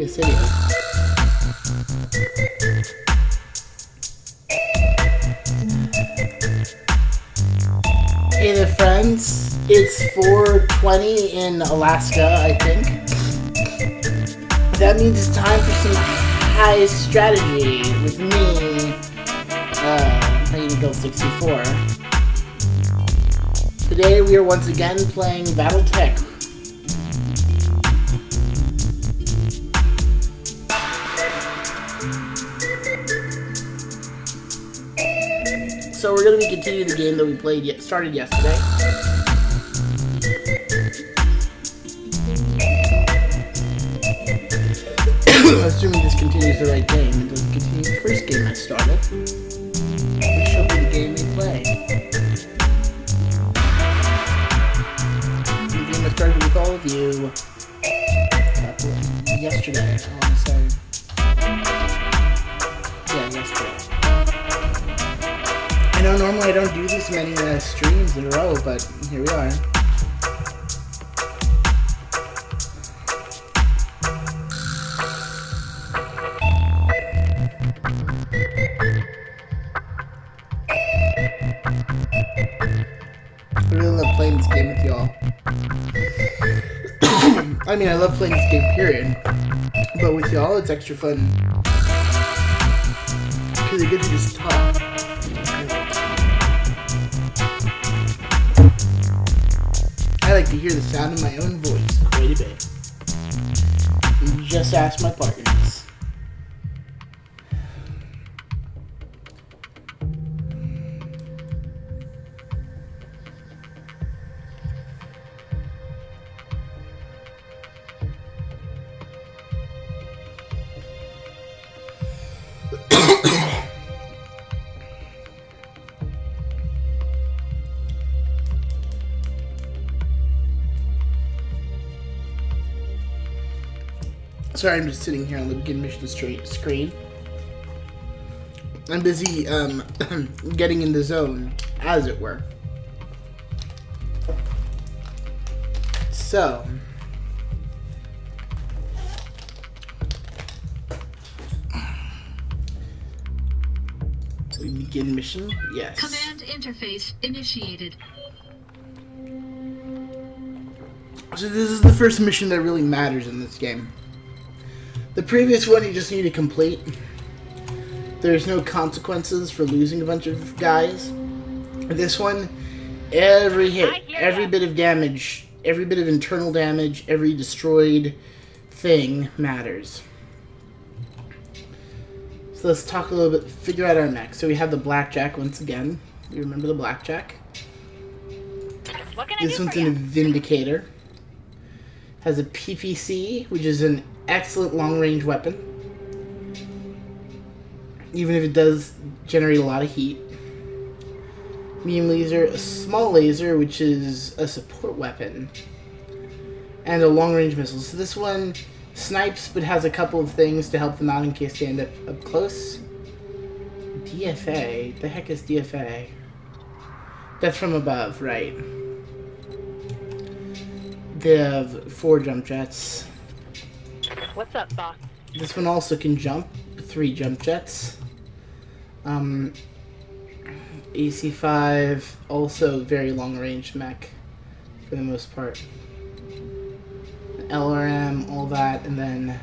It is. Hey there, friends. It's 4:20 in Alaska, I think. That means it's time for some high strategy with me, uh, playing Bill 64. Today we are once again playing BattleTech. To be continuing the game that we played yet started yesterday. Assuming this continues the right game and doesn't continue the first game I started. Which should be the game we play. The game I started with all of you uh, yesterday, normally I don't do this many uh, streams in a row, but here we are. I really love playing this game with y'all. I mean, I love playing this game, period. But with y'all, it's extra fun. Because I get to just talk. Hear the sound of my own voice quite a bit. Just ask my partners. Sorry, I'm just sitting here on the begin mission screen. I'm busy um, getting in the zone, as it were. So. We begin mission? Yes. Command interface initiated. So this is the first mission that really matters in this game. The previous one you just need to complete. There's no consequences for losing a bunch of guys. This one, every hit, every bit of damage, every bit of internal damage, every destroyed thing matters. So let's talk a little bit, figure out our next. So we have the blackjack once again. You remember the blackjack? What can I This one's for in a you? Vindicator. Has a PPC, which is an excellent long range weapon. Even if it does generate a lot of heat. Medium laser, a small laser, which is a support weapon. And a long range missile. So this one snipes, but has a couple of things to help them out in case they end up up close. DFA? The heck is DFA? That's from above, right. They have four jump jets. What's up, boss? This one also can jump, three jump jets. Um, AC5, also very long range mech for the most part. LRM, all that, and then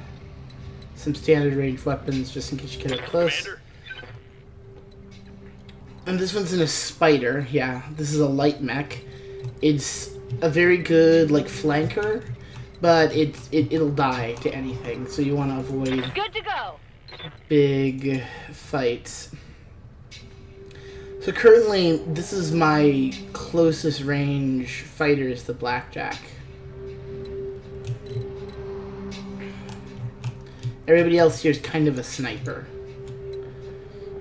some standard range weapons just in case you get up close. And this one's in a spider, yeah. This is a light mech. It's a very good like flanker, but it's it, it'll die to anything, so you want to avoid Good to go. big fights. So currently, this is my closest range fighter is the blackjack. Everybody else here is kind of a sniper.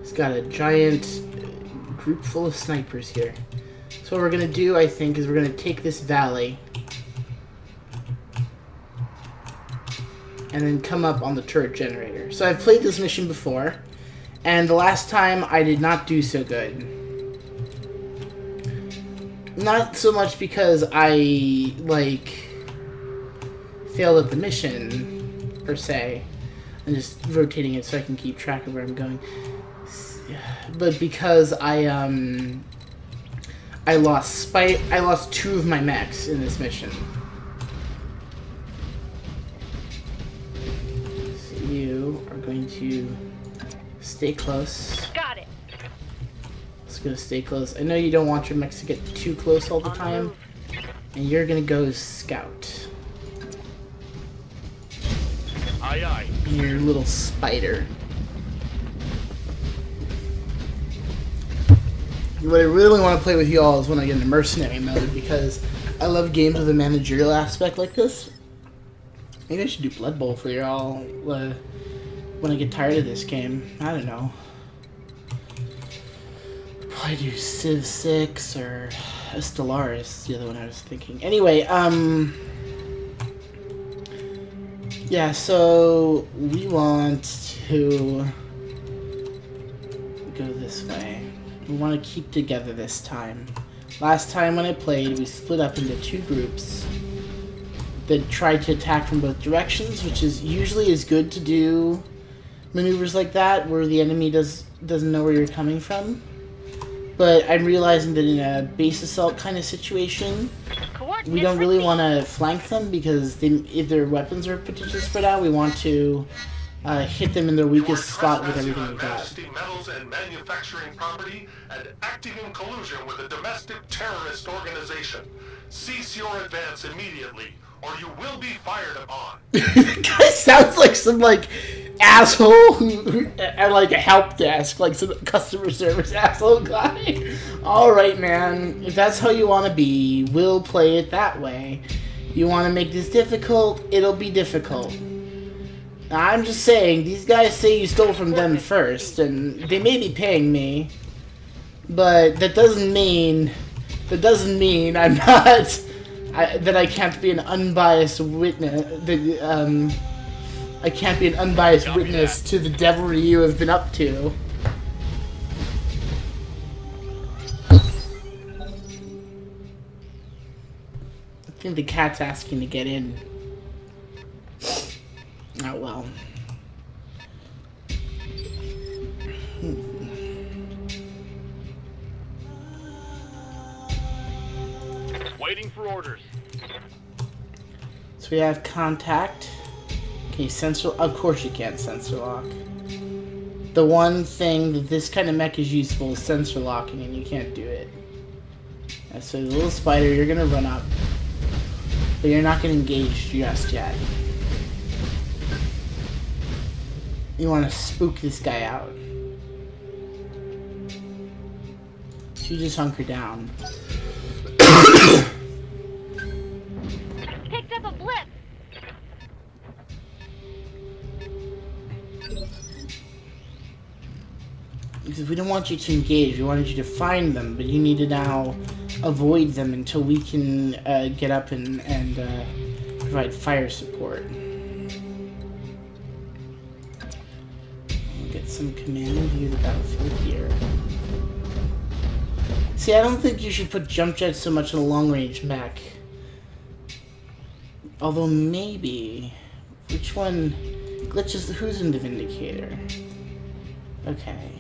It's got a giant group full of snipers here. So what we're gonna do, I think, is we're gonna take this valley and then come up on the turret generator. So I've played this mission before, and the last time I did not do so good. Not so much because I, like, failed at the mission, per se. I'm just rotating it so I can keep track of where I'm going. But because I um I lost spite I lost two of my mechs in this mission. You are going to stay close. Got it. It's gonna stay close. I know you don't want your mechs to get too close all the On time. move. And you're gonna go scout. Aye, aye. Your little spider. What I really want to play with y'all is when I get into mercenary mode because I love games with a managerial aspect like this. Maybe I should do Blood Bowl for y'all uh, when I get tired of this game. I don't know. Probably do Civ 6 or Stellaris, the other one I was thinking. Anyway, um. Yeah, so we want to go this way. We want to keep together this time. Last time when I played, we split up into two groups that try to attack from both directions, which is usually is good to do maneuvers like that where the enemy does doesn't know where you're coming from. But I'm realizing that in a base assault kind of situation, we don't really want to flank them because they, if their weapons are potentially spread out, we want to uh, hit them in their weakest spot with trespassing everything on we got. Majesty metals and manufacturing property and acting in collusion with a domestic terrorist organization. Cease your advance immediately, or you will be fired upon. guy sounds like some like asshole who, at like a help desk, like some customer service asshole guy. All right, man. If that's how you want to be, we'll play it that way. You want to make this difficult? It'll be difficult. I'm just saying, these guys say you stole from them first, and they may be paying me, but that doesn't mean that doesn't mean I'm not I, that I can't be an unbiased witness. That um, I can't be an unbiased Copy witness that. to the devilry you have been up to. I think the cat's asking to get in. Oh well. Waiting for orders. So we have contact. Okay, sensor. Of course you can't sensor lock. The one thing that this kind of mech is useful is sensor locking, and you can't do it. And so the little spider, you're gonna run up, but you're not gonna engage just yet. You want to spook this guy out. You just hunker down. Picked up a blip. Because we don't want you to engage, we wanted you to find them, but you need to now avoid them until we can uh, get up and, and uh, provide fire support. Get some command and view the battlefield here. See, I don't think you should put jump jets so much in a long range mech. Although maybe. Which one? Glitches. Who's in the Vindicator? Okay.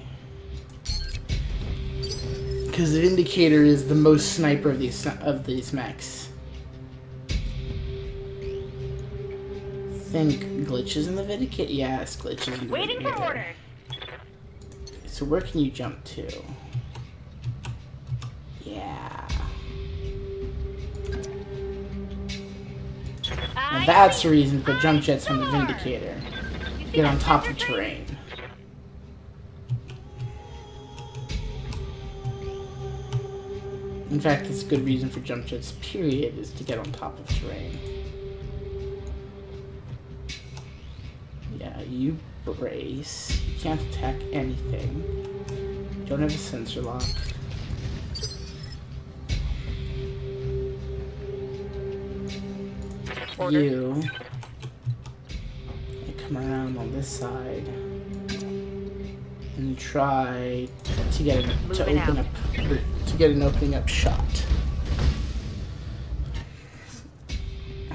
Because the Vindicator is the most sniper of these of these mechs. Think glitches in the Vindicator? Yes, glitches in the Waiting for orders. So where can you jump to? And that's the reason for jump jets from the. Vindicator. Get on top of terrain. In fact, it's a good reason for jump jets, period, is to get on top of terrain. Yeah, you brace. You can't attack anything. Don't have a sensor lock. Order. You. you come around on this side and try to get an, to Moving open out. up to get an opening up shot.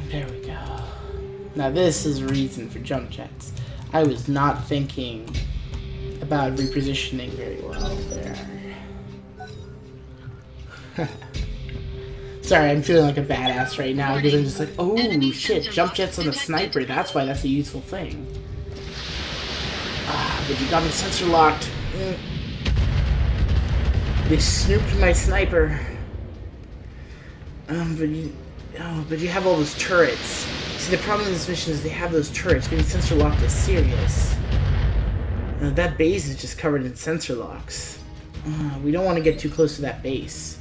There we go. Now this is a reason for jump jets. I was not thinking about repositioning very well there. Sorry, I'm feeling like a badass right now because I'm just like, oh shit, jump jets on a sniper. That's why that's a useful thing. Ah, but you got me sensor locked. Mm. They snooped my sniper. Um, but you, oh, but you have all those turrets. See, the problem in this mission is they have those turrets. Getting sensor locked is serious. Uh, that base is just covered in sensor locks. Uh, we don't want to get too close to that base.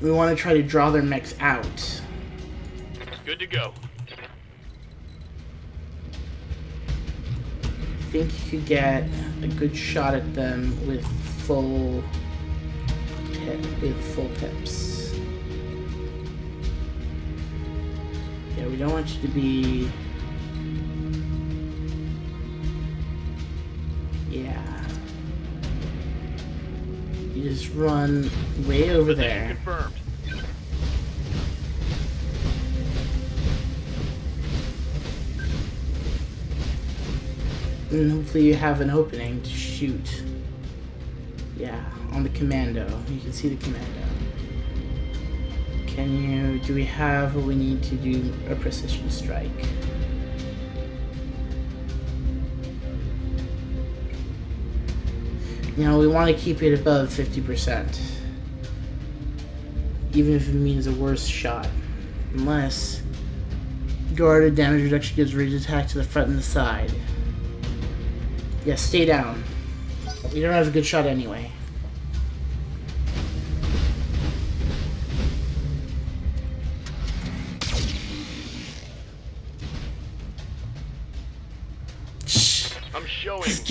We want to try to draw their mechs out. Good to go. I think you could get a good shot at them with full pip, with full pips. Yeah, we don't want you to be. You just run way over there. Confirmed. And hopefully you have an opening to shoot. Yeah, on the commando. You can see the commando. Can you, do we have what we need to do a precision strike? You know, we want to keep it above 50%. Even if it means a worse shot. Unless guarded damage reduction gives range attack to the front and the side. Yeah, stay down. We don't have a good shot anyway.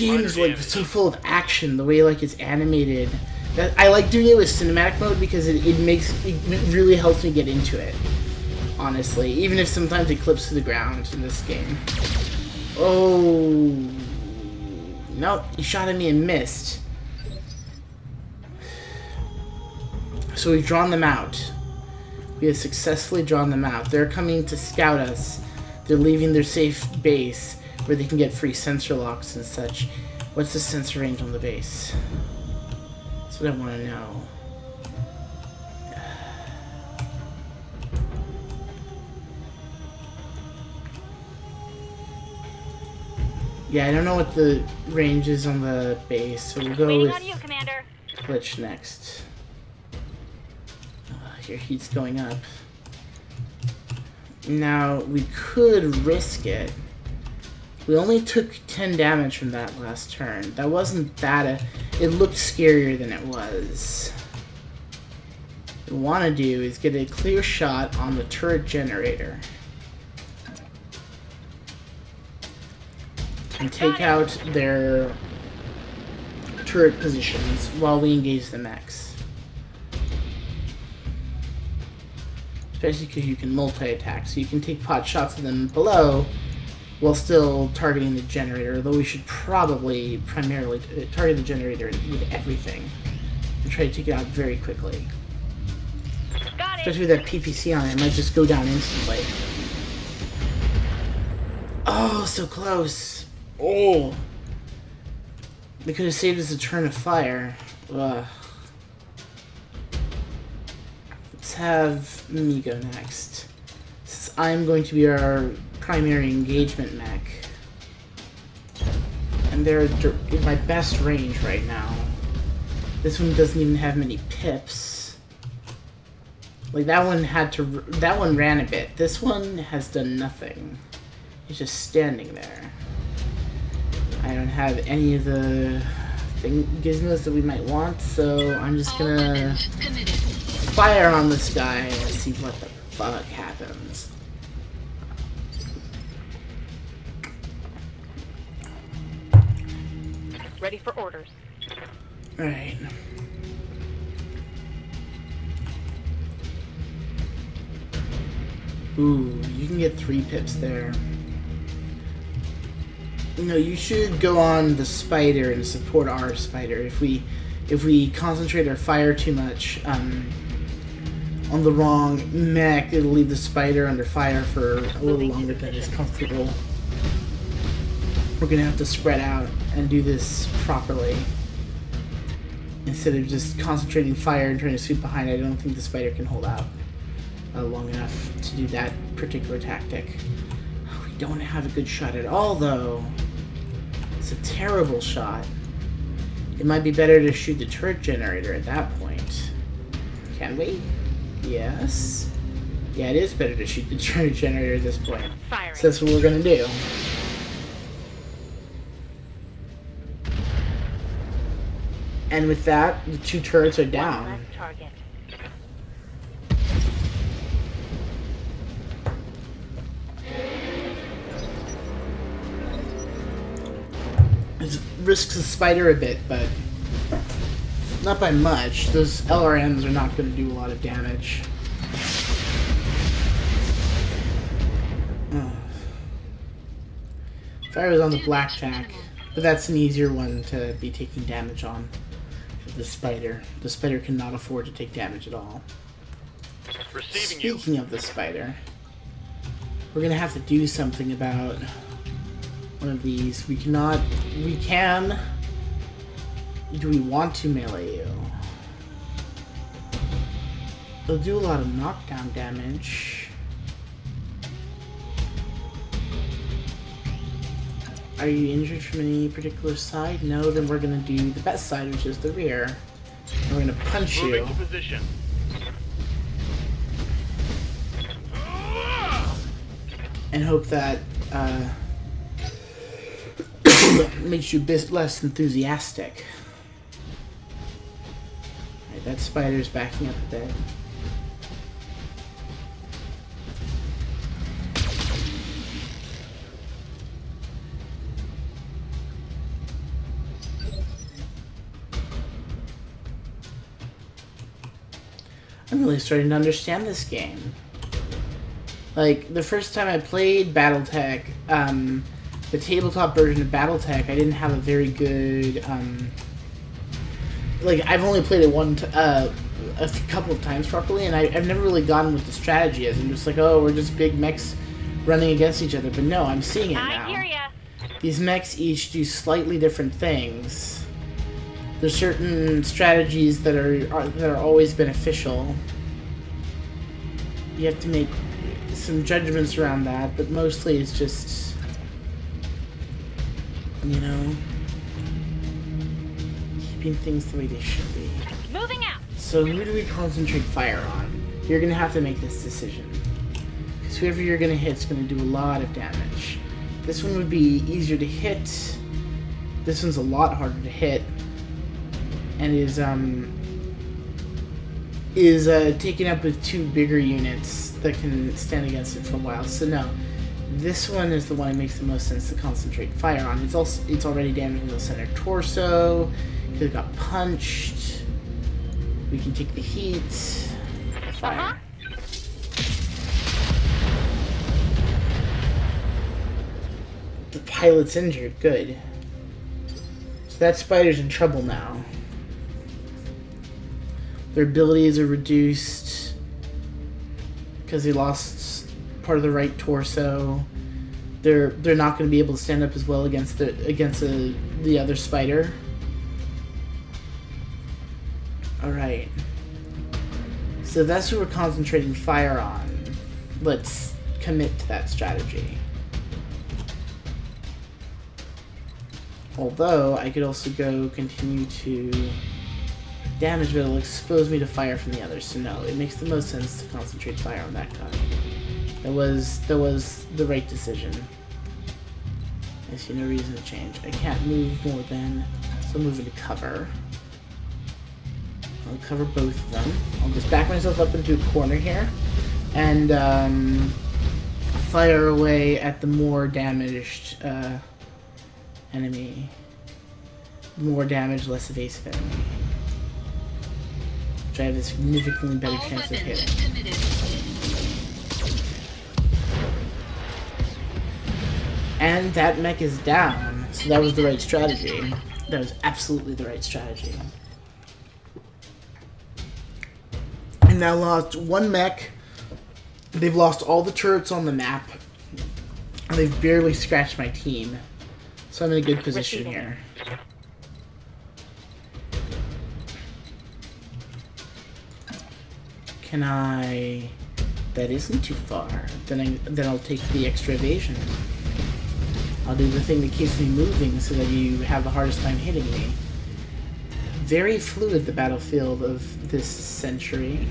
Showing. Game is like so full of action, the way like it's animated. That I like doing it with cinematic mode because it, it makes it really helps me get into it. Honestly, even if sometimes it clips to the ground in this game. Oh no! He shot at me and missed. So we've drawn them out. We have successfully drawn them out. They're coming to scout us. They're leaving their safe base where they can get free sensor locks and such. What's the sensor range on the base? That's what I want to know. Yeah, I don't know what the range is on the base, so we'll go Waiting with on you, Commander. glitch next. Uh, your heat's going up. Now, we could risk it. We only took 10 damage from that last turn. That wasn't that... A, it looked scarier than it was. What we want to do is get a clear shot on the turret generator. And take out their turret positions while we engage the mechs. Especially because you can multi-attack, so you can take pot shots at them below while still targeting the generator, though we should probably primarily target the generator with everything and try to take it out very quickly. Especially with that PPC on it, it might just go down instantly. Oh, so close. Oh. They could have saved us a turn of fire. Ugh. Let's have me go next. Since I'm going to be our primary engagement mech. And they're in my best range right now. This one doesn't even have many pips. Like that one had to, that one ran a bit. This one has done nothing. It's just standing there. I don't have any of the thing gizmos that we might want, so I'm just gonna fire on this guy and see what the fuck happens. Ready for orders. Alright. Ooh, you can get three pips there. No, you should go on the spider and support our spider. If we if we concentrate our fire too much, um, on the wrong mech, it'll leave the spider under fire for a little longer than is comfortable. We're gonna have to spread out and do this properly. Instead of just concentrating fire and trying to sweep behind, I don't think the spider can hold out uh, long enough to do that particular tactic. We don't have a good shot at all, though. It's a terrible shot. It might be better to shoot the turret generator at that point. Can we? Yes. Yeah, it is better to shoot the turret generator at this point. Firing. So that's what we're gonna do. And with that, the two turrets are down. It risks the spider a bit, but not by much. Those LRMs are not going to do a lot of damage. Oh. If I was on the blackjack, but that's an easier one to be taking damage on. The spider. The spider cannot afford to take damage at all. Receiving you. Speaking of the spider, we're gonna have to do something about one of these. We cannot. We can. Do we want to melee you? They'll do a lot of knockdown damage. Are you injured from any particular side? No, then we're gonna do the best side, which is the rear. And we're gonna punch you. Moving to position. and hope that uh, makes you bit less enthusiastic. Alright, that spider's backing up a bit. I'm really starting to understand this game. Like the first time I played BattleTech, um, the tabletop version of BattleTech, I didn't have a very good. Um, like I've only played it one, t- uh, a couple of times properly, and I, I've never really gotten what the strategy is. I'm just like, oh, we're just big mechs running against each other. But no, I'm seeing it I now. hear ya. These mechs each do slightly different things. There's certain strategies that are, are that are always beneficial. You have to make some judgments around that, but mostly it's just you know keeping things the way they should be. Moving out. So who do we concentrate fire on? You're gonna have to make this decision. Because whoever you're gonna hit is gonna do a lot of damage. This one would be easier to hit. This one's a lot harder to hit. And is um is uh, taken up with two bigger units that can stand against it for a while. So no, this one is the one that makes the most sense to concentrate fire on. It's also it's already damaging the center torso. It got punched. We can take the heat. Fire. The pilot's injured. Good. So that spider's in trouble now. Their abilities are reduced because they lost part of the right torso. They're they're not going to be able to stand up as well against the against the the other spider. All right. So that's who we're concentrating fire on. Let's commit to that strategy. Although I could also go continue to damage, but it'll expose me to fire from the others. So no, it makes the most sense to concentrate fire on that guy. That was that was the right decision. I see no reason to change. I can't move more than so I'm moving to cover. I'll cover both of them. I'll just back myself up into a corner here and um, fire away at the more damaged uh, enemy. More damage, less evasive enemy. I have a significantly better All chance of hitting. And that mech is down. So that was the right strategy. That was absolutely the right strategy. And now lost one mech. They've lost all the turrets on the map. And they've barely scratched my team. So I'm in a good position here. Can I... That isn't too far. Then, I, then I'll take the extra evasion. I'll do the thing that keeps me moving so that you have the hardest time hitting me. Very fluid, the battlefield of this century.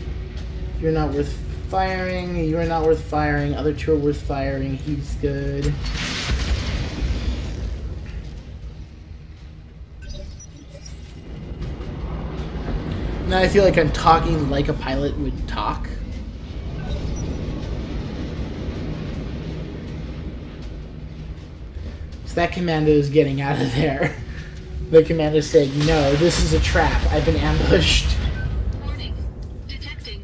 You're not worth firing, you're not worth firing, other two are worth firing, he's good. Now I feel like I'm talking like a pilot would talk. So that commando is getting out of there. The commander said, no, this is a trap. I've been ambushed.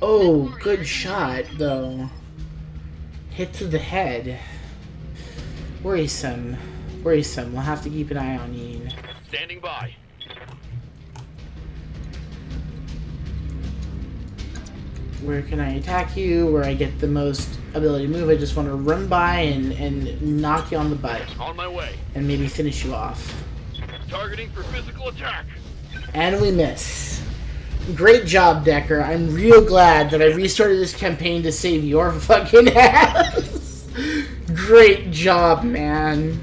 Oh, good shot, though. Hit to the head. Worrisome. Worrisome. We'll have to keep an eye on you. Standing by. Where can I attack you? Where I get the most ability to move? I just want to run by and, and knock you on the butt. On my way. And maybe finish you off. Targeting for physical attack. And we miss. Great job, Dekker. I'm real glad that I restarted this campaign to save your fucking ass. Great job, man.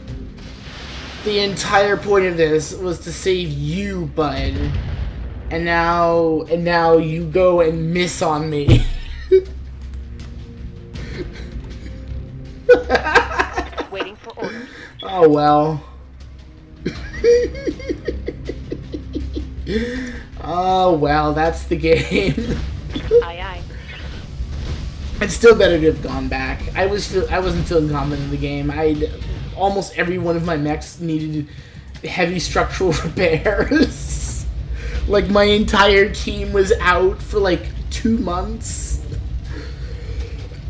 The entire point of this was to save you, bud. And now, and now you go and miss on me. Waiting for orders. oh well. oh well, that's the game. Aye aye. It's still better to have gone back. I was feel, I wasn't feeling confident in the game. I almost every one of my mechs needed heavy structural repairs. Like my entire team was out for like two months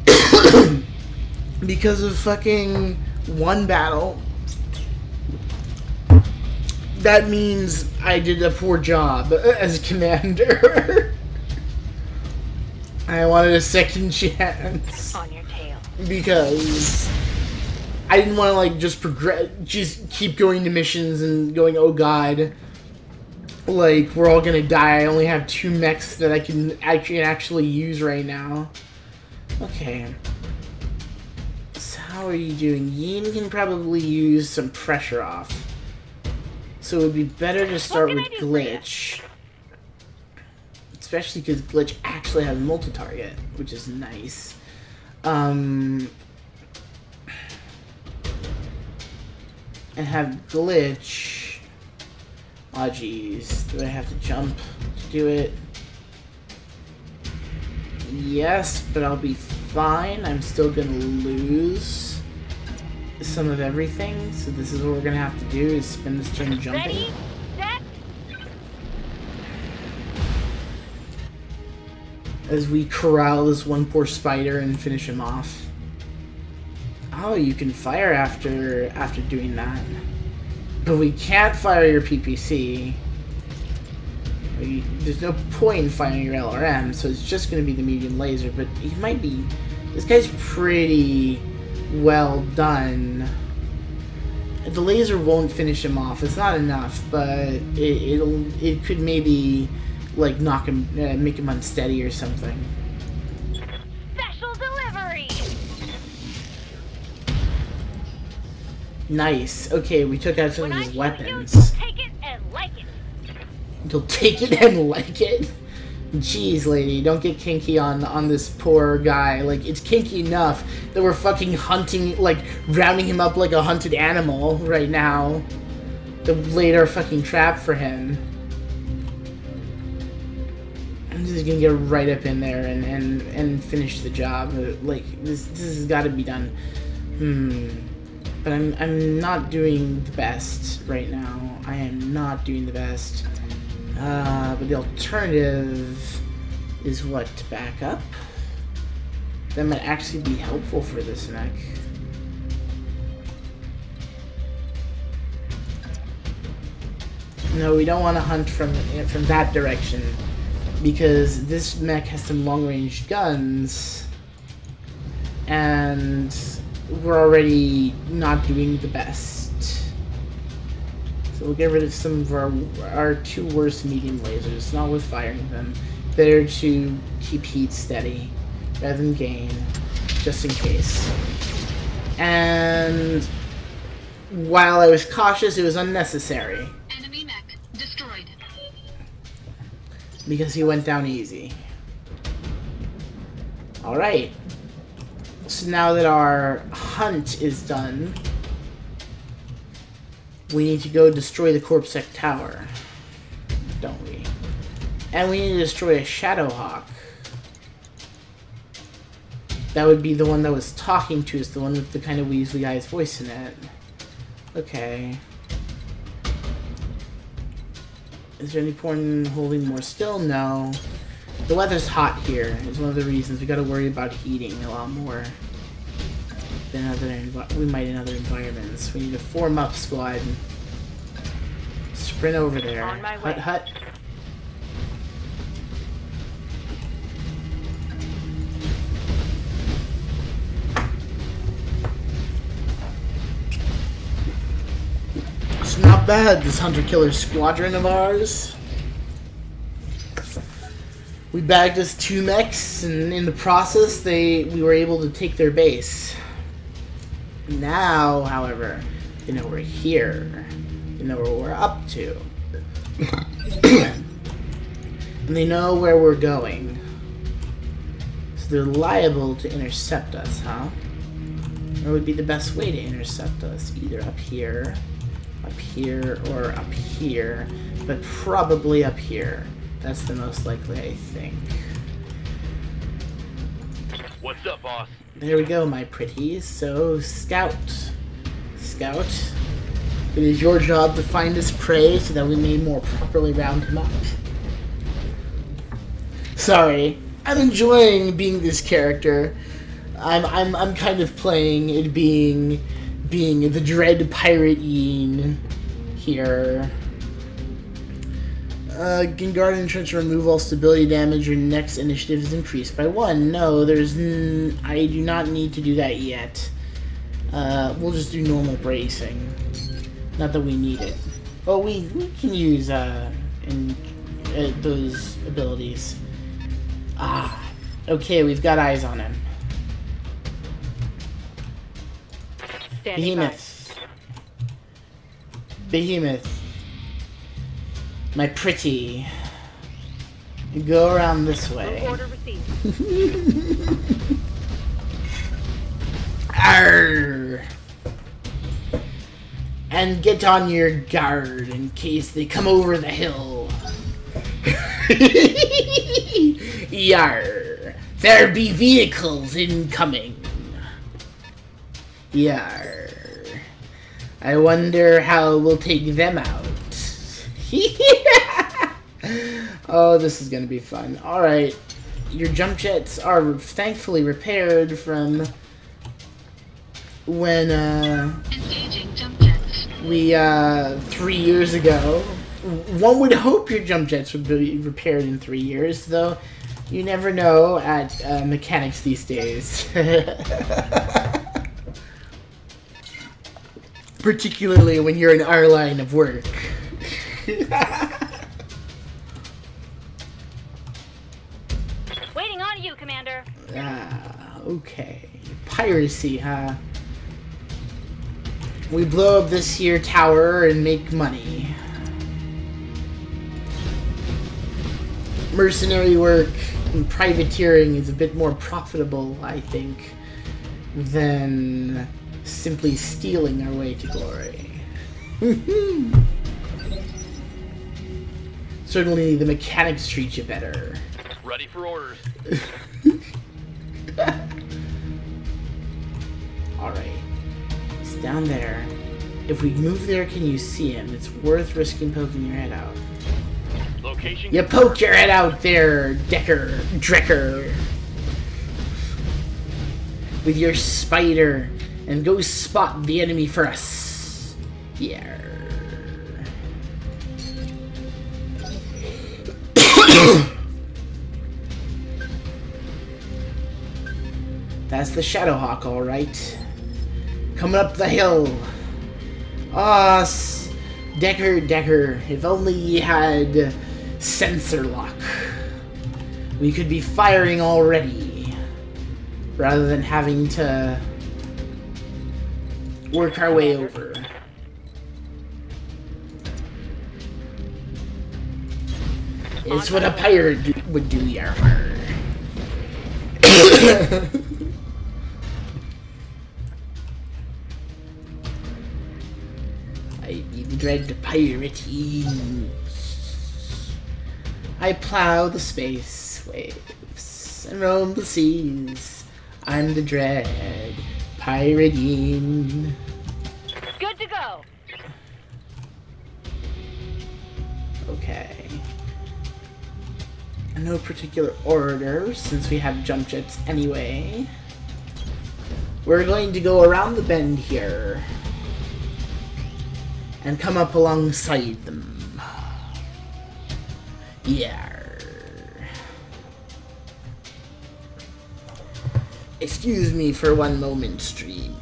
because of fucking one battle. That means I did a poor job as a commander. I wanted a second chance On your tail. because I didn't want to like just progress, just keep going to missions and going. Oh God, like we're all gonna die. I only have two mechs that I can actually actually use right now. Okay. So how are you doing? Yin can probably use some pressure off. So it would be better to start with I do for ya? glitch. Especially because glitch actually has multi-target, which is nice. Um, and have glitch. Oh jeez, do I have to jump to do it? Yes, but I'll be fine. I'm still gonna lose some of everything, so this is what we're gonna have to do: is spend this turn jumping. Ready, as we corral this one poor spider and finish him off. Oh, you can fire after after doing that, but we can't fire your PPC. We, there's no point in firing your LRM, so it's just going to be the medium laser. But he might be. This guy's pretty well done. The laser won't finish him off. It's not enough, but it, it'll. It could maybe like knock him, uh, make him unsteady or something. Nice. Okay, we took out some When of his weapons. you, you take it and like it. You'll take it and like it. Jeez, lady, don't get kinky on on this poor guy. Like, it's kinky enough that we're fucking hunting, like, rounding him up like a hunted animal right now. To laid our fucking trap for him. I'm just gonna get right up in there and, and, and finish the job. Like, this, this has gotta be done. Hmm. But I'm, I'm not doing the best right now. I am not doing the best. Uh, but the alternative is what? To back up? That might actually be helpful for this mech. No, we don't want to hunt from from that direction. because this mech has some long range guns and we're already not doing the best. So we'll get rid of some of our, our two worst medium lasers, not with firing them. Better to keep heat steady rather than gain, just in case. And while I was cautious, it was unnecessary Enemy destroyed. because he went down easy. Alright. So now that our hunt is done, we need to go destroy the Corpsec Tower. Don't we? And we need to destroy a Shadowhawk. That would be the one that was talking to us, the one with the kind of Weasley guy's voice in it. Okay. Is there any point in holding more still? No. The weather's hot here. It's one of the reasons we gotta worry about heating a lot more than other we might in other environments. We need to form up, squad. Sprint over there. On my hut, way. hut. It's not bad, this hunter-killer squadron of ours. We bagged us two mechs, and in the process, they we were able to take their base. Now, however, they know we're here. They know what we're up to. and they know where we're going. So they're liable to intercept us, huh? What would be the best way to intercept us? Either up here, up here, or up here. But probably up here. That's the most likely, I think. What's up, boss? There we go, my pretties. So, Scout. Scout. It is your job to find his prey so that we may more properly round him up. Sorry. I'm enjoying being this character. I'm I'm I'm kind of playing it being being the dread pirate Ian here. Uh, and remove all stability damage. Your next initiative is increased by one. No, there's. N- I do not need to do that yet. Uh, we'll just do normal bracing. Not that we need it. Well, we, we can use uh, in, uh, those abilities. Ah, okay, we've got eyes on him. Standing by. Behemoth. My pretty. Go around this way. Arr! And get on your guard in case they come over the hill. Yar! There be vehicles incoming. Yar! I wonder how we'll take them out. oh, this is gonna be fun. Alright. Your jump jets are thankfully repaired from when uh, Engaging jump jets. we uh, three years ago. One would hope your jump jets would be repaired in three years, though. You never know at uh, mechanics these days. Particularly when you're in our line of work. Waiting on you, Commander. Ah, okay. Piracy, huh? We blow up this here tower and make money. Mercenary work and privateering is a bit more profitable, I think, than simply stealing our way to glory. Certainly, the mechanics treat you better. Ready for orders. Alright. He's down there. If we move there, can you see him? It's worth risking poking your head out. Location. You poke your head out there, Dekker, Drecker. With your spider, and go spot the enemy for us. Yeah. That's the Shadowhawk, alright. Coming up the hill. Ah, s- Dekker, Dekker. If only you had sensor lock. We could be firing already. Rather than having to work our way over. It's what a pirate would do, Yarmar. dread pirate. I plow the space waves and roam the seas. I'm the dread pirate. Good to go. Okay. In no particular order, since we have jump jets anyway. We're going to go around the bend here. And come up alongside them. Yeah. Excuse me for one moment, stream.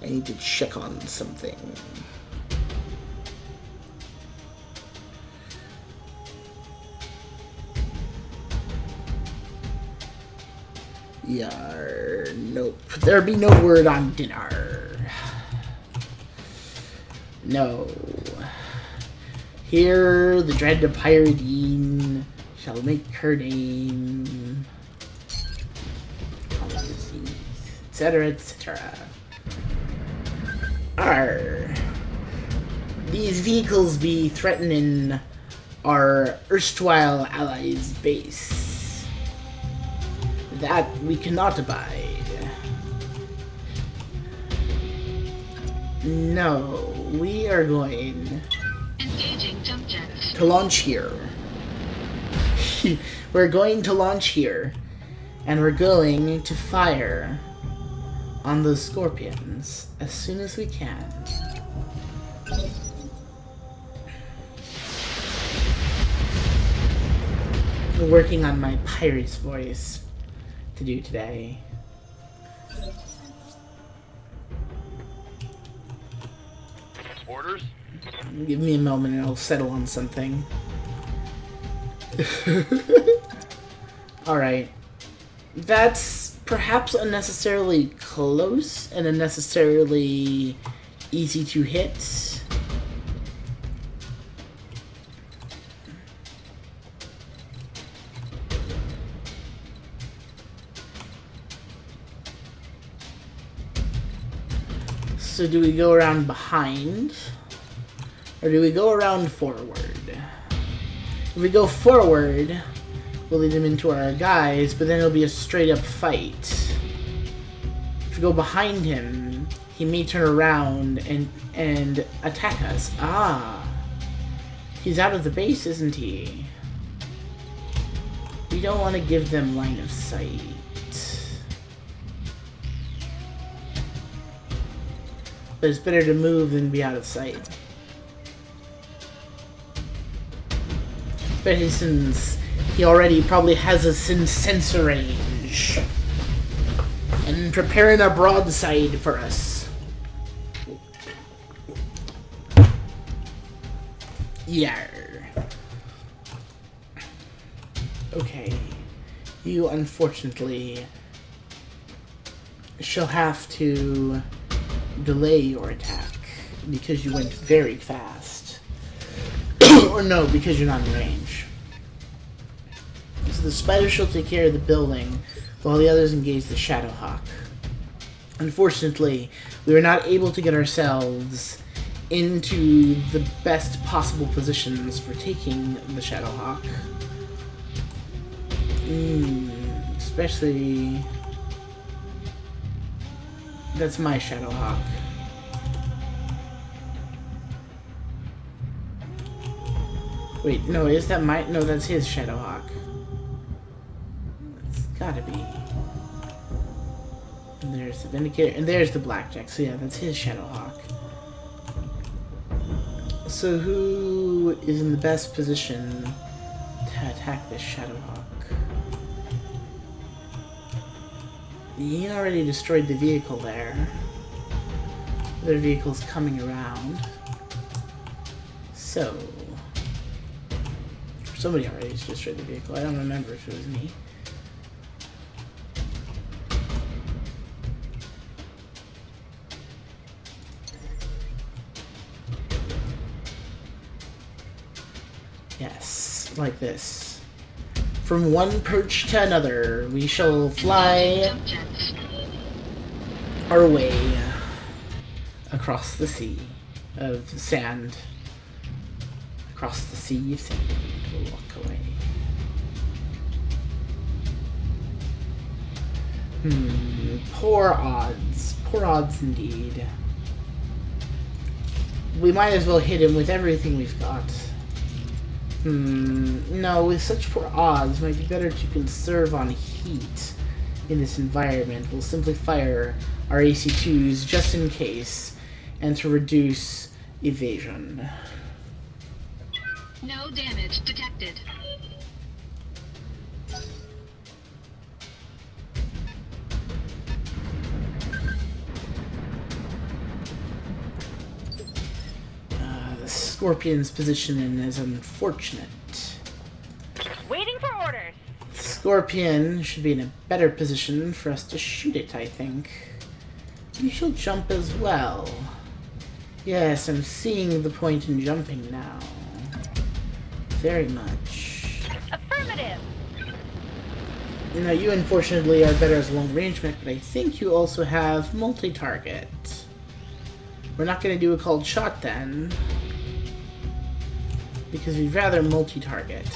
I need to check on something. Yar, nope. There be no word on dinner. No. Here, the dread of Pyridine shall make her name. Etc., etc. Arr. These vehicles be threatening our erstwhile allies' base. That we cannot abide. No, we are going Engaging jump jets. to launch here. we're going to launch here, and we're going to fire on those scorpions as soon as we can. I'm working on my pirate's voice to do today. Orders? Give me a moment and I'll settle on something. Alright. That's perhaps unnecessarily close and unnecessarily easy to hit. So do we go around behind? Or do we go around forward? If we go forward, we'll lead them into our guys, but then it'll be a straight up fight. If we go behind him, he may turn around and and attack us. Ah. He's out of the base, isn't he? We don't want to give them line of sight. But it's better to move than be out of sight. But since he already probably has us in sensor range. And preparing a broadside for us. Yar. Okay. You unfortunately shall have to delay your attack because you went very fast. or no, because you're not in range. So the spider shall take care of the building while the others engage the Shadowhawk. Unfortunately, we were not able to get ourselves into the best possible positions for taking the Shadowhawk. Mm, especially... That's my Shadowhawk. Wait, no, is that my... No, that's his Shadowhawk. It's gotta be. And there's the Vindicator, and there's the Blackjack. So yeah, that's his Shadowhawk. So who is in the best position to attack this Shadowhawk? He already destroyed the vehicle there. Other vehicles coming around. So... Somebody already destroyed the vehicle. I don't remember if it was me. Yes, like this. From one perch to another, we shall fly our way across the sea of sand. Across the sea of sand, we'll walk away. Hmm, poor odds. Poor odds indeed. We might as well hit him with everything we've got. Hmm, no, with such poor odds, it might be better to conserve on heat in this environment. We'll simply fire our AC-2s just in case, and to reduce evasion. No damage detected. Scorpion's position is unfortunate. Waiting for orders. Scorpion should be in a better position for us to shoot it, I think. You shall jump as well. Yes, I'm seeing the point in jumping now. Very much. Affirmative. Now, you unfortunately are better as a long range mech, but I think you also have multi target. We're not going to do a called shot then. Because we'd rather multi target.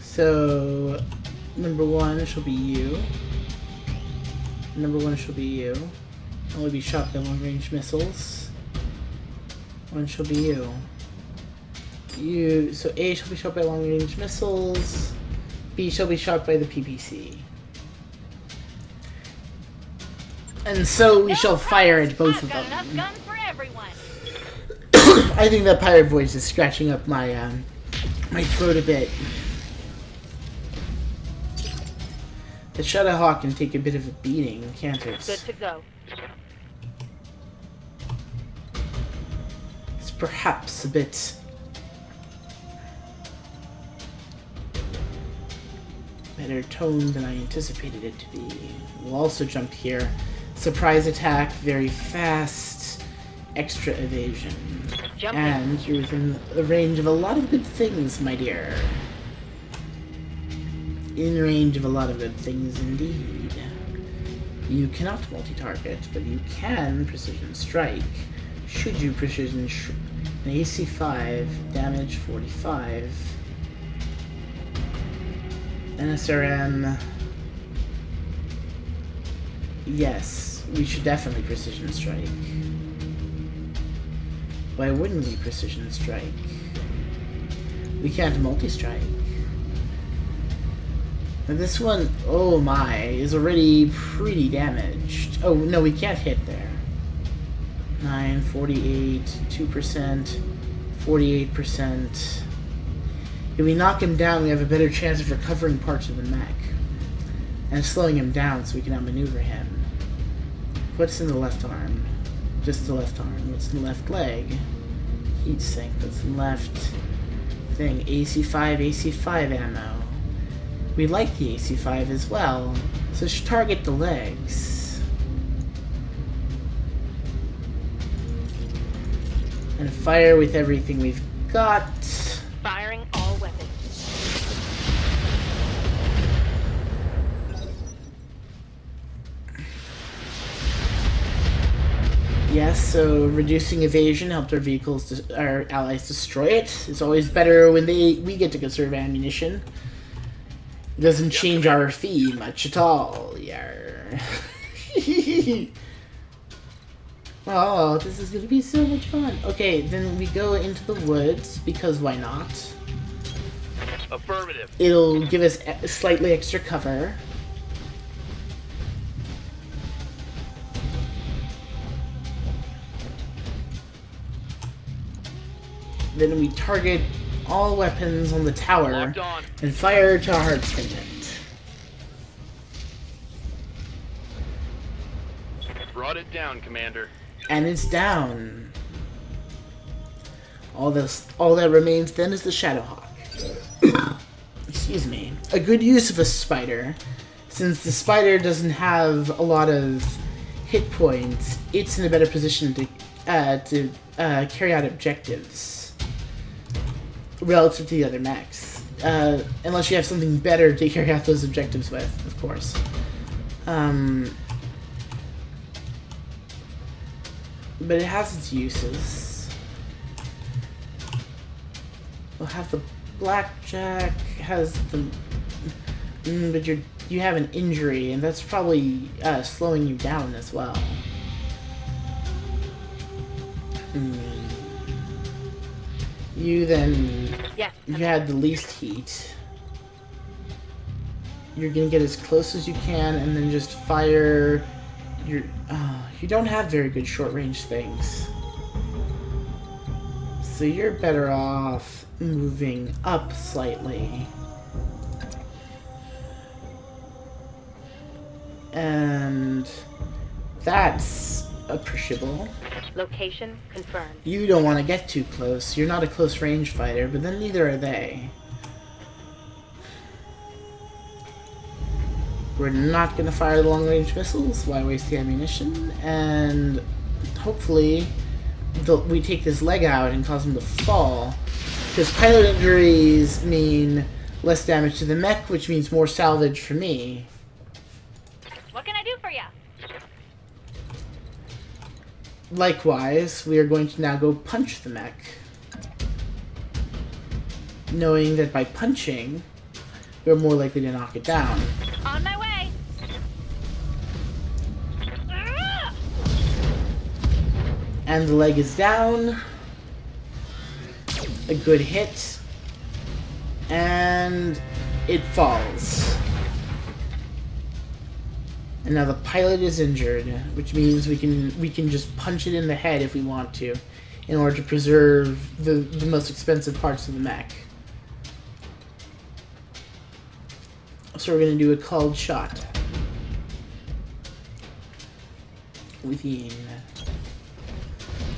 So, number one shall be you. Number one shall be you. Only be shot by long range missiles. One shall be you. You so A shall be shot by long range missiles. B shall be shot by the PPC. And so we shall fire at both of them. guns for everyone. I think that pirate voice is scratching up my um, my throat a bit. The Shadowhawk can take a bit of a beating, can't it? Good to go. It's perhaps a bit better tone than I anticipated it to be. We'll also jump here. Surprise attack, very fast, extra evasion. Jumping. And you're within the range of a lot of good things, my dear. In range of a lot of good things indeed. You cannot multi-target, but you can precision strike. Should you precision an AC 5, damage 45. NSRM. Yes, we should definitely precision strike. Why wouldn't we precision strike? We can't multi-strike. Now this one, oh my, is already pretty damaged. Oh, no, we can't hit there. 9, 48, 2%, 48%. If we knock him down, we have a better chance of recovering parts of the mech. And slowing him down so we can outmaneuver him. What's in the left arm? Just the left arm. What's in the left leg? Heat sink. What's the left thing? AC5, AC5 ammo. We like the AC5 as well, so should target the legs. And fire with everything we've got. Yes, so reducing evasion helped our vehicles, our allies destroy it. It's always better when they we get to conserve ammunition. It doesn't change our fee much at all. Yar. oh, this is gonna be so much fun. Okay, then we go into the woods because why not? Affirmative. It'll give us slightly extra cover. Then we target all weapons on the tower on. and fire to our heart's content. Brought it down, Commander. And it's down. All this, all that remains then is the Shadowhawk. Excuse me. A good use of a spider, since the spider doesn't have a lot of hit points. It's in a better position to uh, to uh, carry out objectives relative to the other mechs. Uh, unless you have something better to carry out those objectives with, of course. Um, but it has its uses. We'll have the blackjack has the, mm, but you're you have an injury, and that's probably uh, slowing you down as well. Hmm. You then Yes. you had the least heat. You're gonna get as close as you can, and then just fire. Your uh, you don't have very good short range things, so you're better off moving up slightly. And that's appreciable. Location confirmed. You don't want to get too close. You're not a close range fighter, but then neither are they. We're not going to fire the long range missiles. Why waste the ammunition? And hopefully, the, we take this leg out and cause him to fall. Because pilot injuries mean less damage to the mech, which means more salvage for me. What can I do for you? Likewise, we are going to now go punch the mech. Knowing that by punching, we're more likely to knock it down. On my way. And the leg is down. A good hit. And it falls. And now the pilot is injured, which means we can we can just punch it in the head if we want to, in order to preserve the, the most expensive parts of the mech. So we're gonna do a called shot. With Yeen.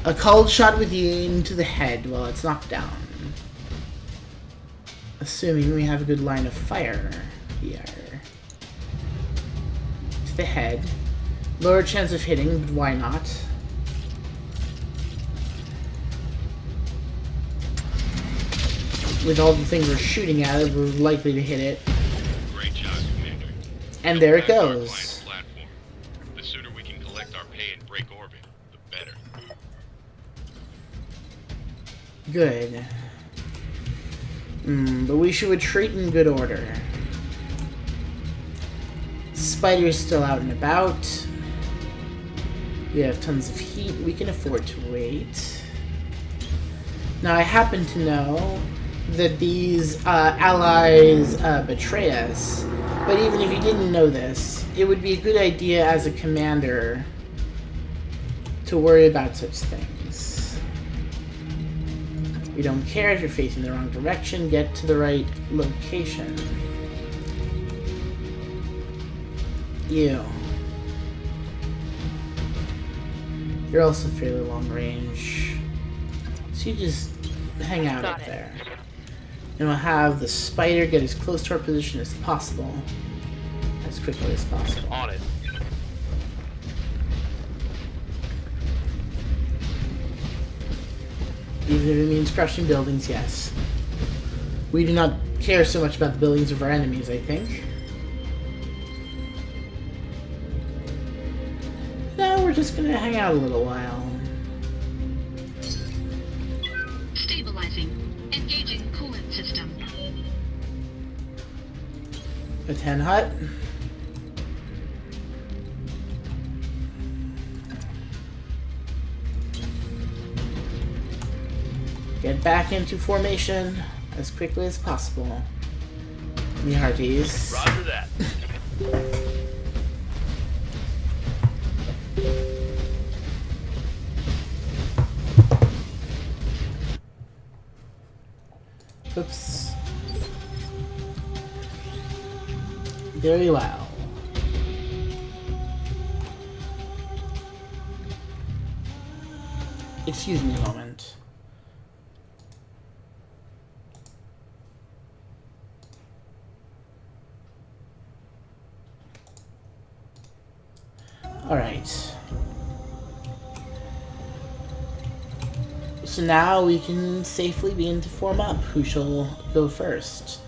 A called shot with Yeen to the head while it's knocked down. Assuming we have a good line of fire here. The head. Lower chance of hitting, but why not? With all the things we're shooting at it, we're likely to hit it. Great job, Commander. And there it Back to our goes. The sooner we can collect our pay and break orbit, the better. Good. Mm, but we should retreat in good order. Spider's still out and about. We have tons of heat. We can afford to wait. Now, I happen to know that these uh, allies uh, betray us. But even if you didn't know this, it would be a good idea as a commander to worry about such things. We don't care if you're facing the wrong direction, get to the right location. You. You're also fairly long range. So you just hang out Got up it. there. And we'll have the spider get as close to our position as possible. As quickly as possible. On it. Even if it means crushing buildings, yes. We do not care so much about the buildings of our enemies, I think. Just gonna hang out a little while. Stabilizing. Engaging coolant system. A 10 hut. Get back into formation as quickly as possible. Me hearties. Roger that. Oops. Very well. Excuse me a moment. Alright. So now we can safely begin to form up. Who shall go first?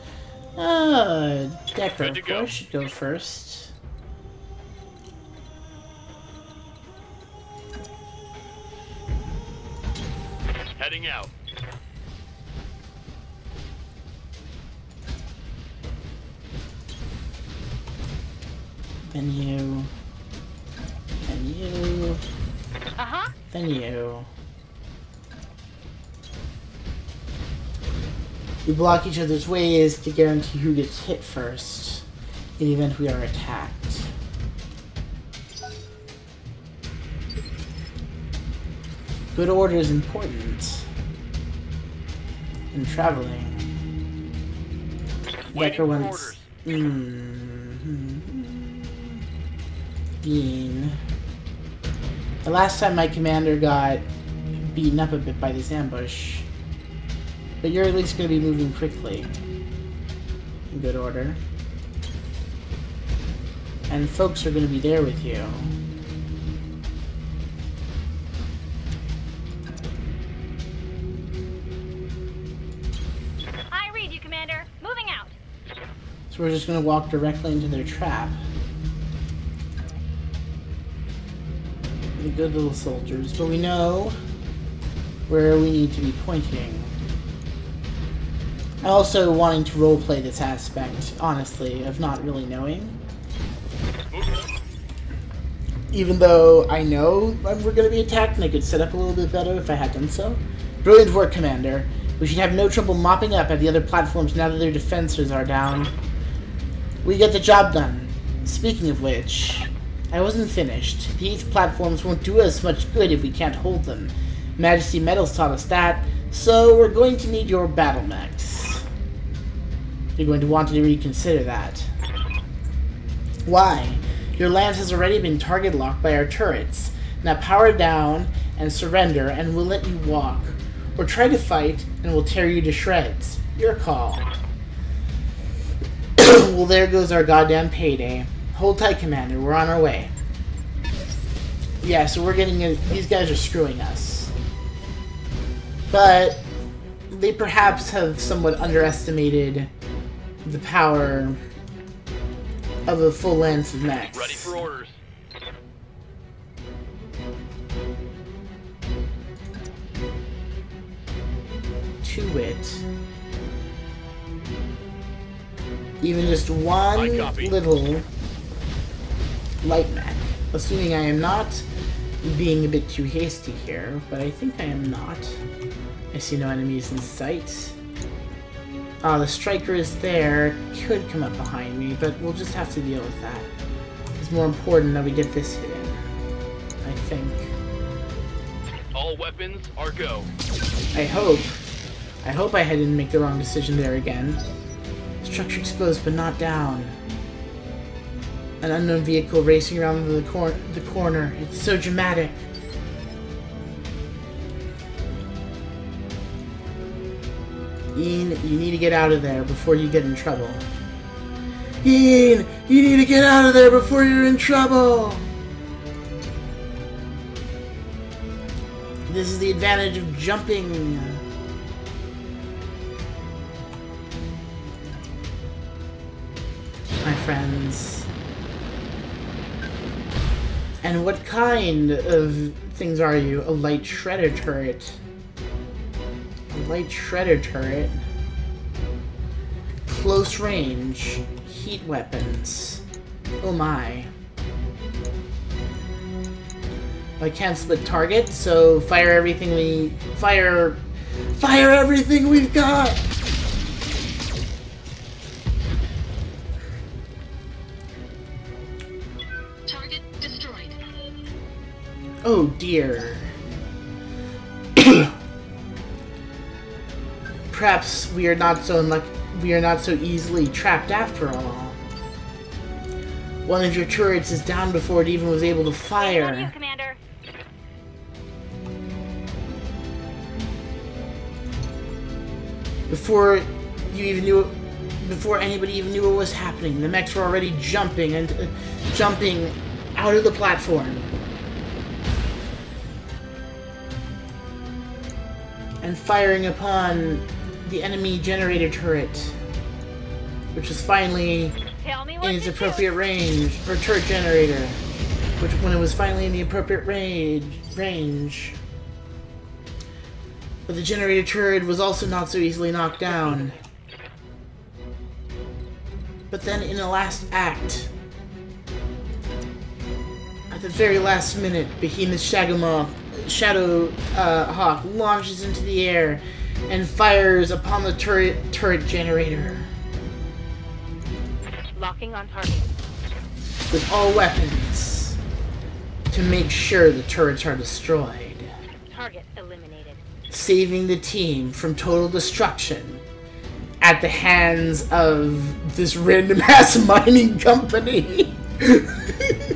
Uh, Dekker, Good of to go. should go first. Heading out. Then you. Then you. Uh huh. Then you. We block each other's ways to guarantee who gets hit first in the event we are attacked. Good order is important in traveling. Waiting Dekker for wants. orders. Mm-hmm. Bean. The last time my commander got beaten up a bit by this ambush. But you're at least going to be moving quickly. In good order. And folks are going to be there with you. I read you, Commander. Moving out. So we're just going to walk directly into their trap. The good little soldiers, but we know where we need to be pointing. Also wanting to roleplay this aspect, honestly, of not really knowing. Even though I know we're going to be attacked and I could set up a little bit better if I had done so. Brilliant work, Commander. We should have no trouble mopping up at the other platforms now that their defenses are down. We get the job done. Speaking of which, I wasn't finished. These platforms won't do us much good if we can't hold them. Majesty Metals taught us that, so we're going to need your battle mechs. You're going to want to reconsider that. Why? Your lance has already been target locked by our turrets. Now power down and surrender, and we'll let you walk. Or try to fight, and we'll tear you to shreds. Your call. well, there goes our goddamn payday. Hold tight, Commander. We're on our way. Yeah, so we're getting... A, these guys are screwing us. But they perhaps have somewhat underestimated the power of a full lance of mechs. Ready for orders. to it. Even just one little light mech. Assuming I am not being a bit too hasty here, but I think I am not. I see no enemies in sight. Ah, the striker is there. Could come up behind me, but we'll just have to deal with that. It's more important that we get this hit in. I think. All weapons are go. I hope. I hope I didn't make the wrong decision there again. Structure exposed but not down. An unknown vehicle racing around the, cor- the corner. It's so dramatic. Ian, you need to get out of there before you get in trouble. Ian, you need to get out of there before you're in trouble. This is the advantage of jumping. My friends. And what kind of things are you? A light shredder turret. Light shredder turret. Close range. Heat weapons. Oh my. I can't split target, so fire everything we fire fire everything we've got. Target destroyed. Oh dear. perhaps we are not so unlucky. We are not so easily trapped after all. One of your turrets is down before it even was able to On you, fire. Commander. Before you even knew, before anybody even knew what was happening, the mechs were already jumping and uh, jumping out of the platform. And firing upon the enemy generator turret, which was finally Tell me what in its to do. appropriate range, or turret generator, which when it was finally in the appropriate range, range. But the generator turret was also not so easily knocked down. But then in the last act, at the very last minute, Behemoth Shagomoth, Shadow uh, Hawk launches into the air and fires upon the turret turret generator. Locking on target. with all weapons to make sure the turrets are destroyed, Target eliminated. saving the team from total destruction at the hands of this random ass mining company.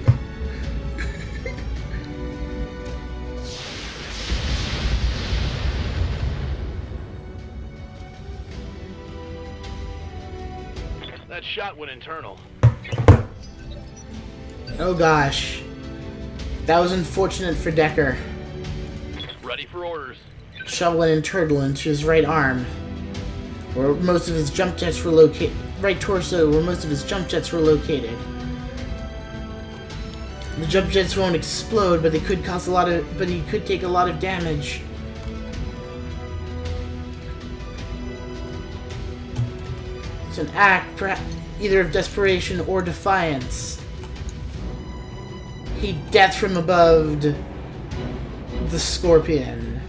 went internal. oh gosh. That was unfortunate for Dekker. Ready for orders. Shoveling and turtle into his right arm, where most of his jump jets were located. Right torso, where most of his jump jets were located. The jump jets won't explode, but they could cause a lot of. But he could take a lot of damage. It's an act, perhaps either of desperation or defiance. He death from above the scorpion.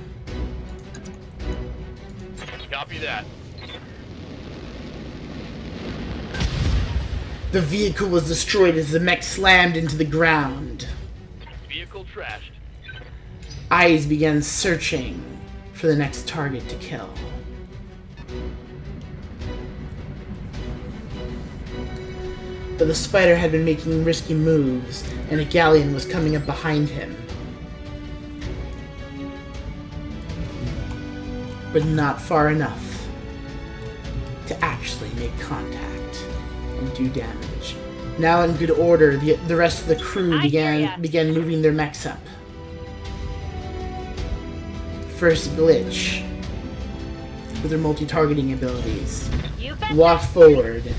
Copy that. The vehicle was destroyed as the mech slammed into the ground. Vehicle trashed. Eyes began searching for the next target to kill. But the spider had been making risky moves, and a galleon was coming up behind him. But not far enough to actually make contact and do damage. Now in good order, the, the rest of the crew I hear ya. began began moving their mechs up. First glitch with their multi-targeting abilities. Walk forward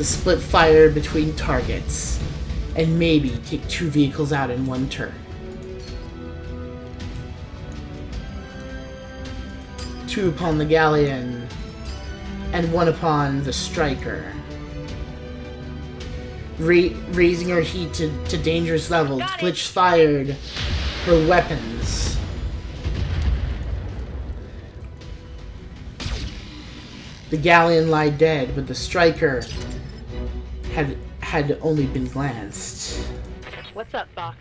to split fire between targets and maybe take two vehicles out in one turn. Two upon the galleon and one upon the striker. Ra- raising her heat to, to dangerous levels, Glitch fired her weapons. The galleon lay dead, but the striker had had only been glanced. What's up, Fox?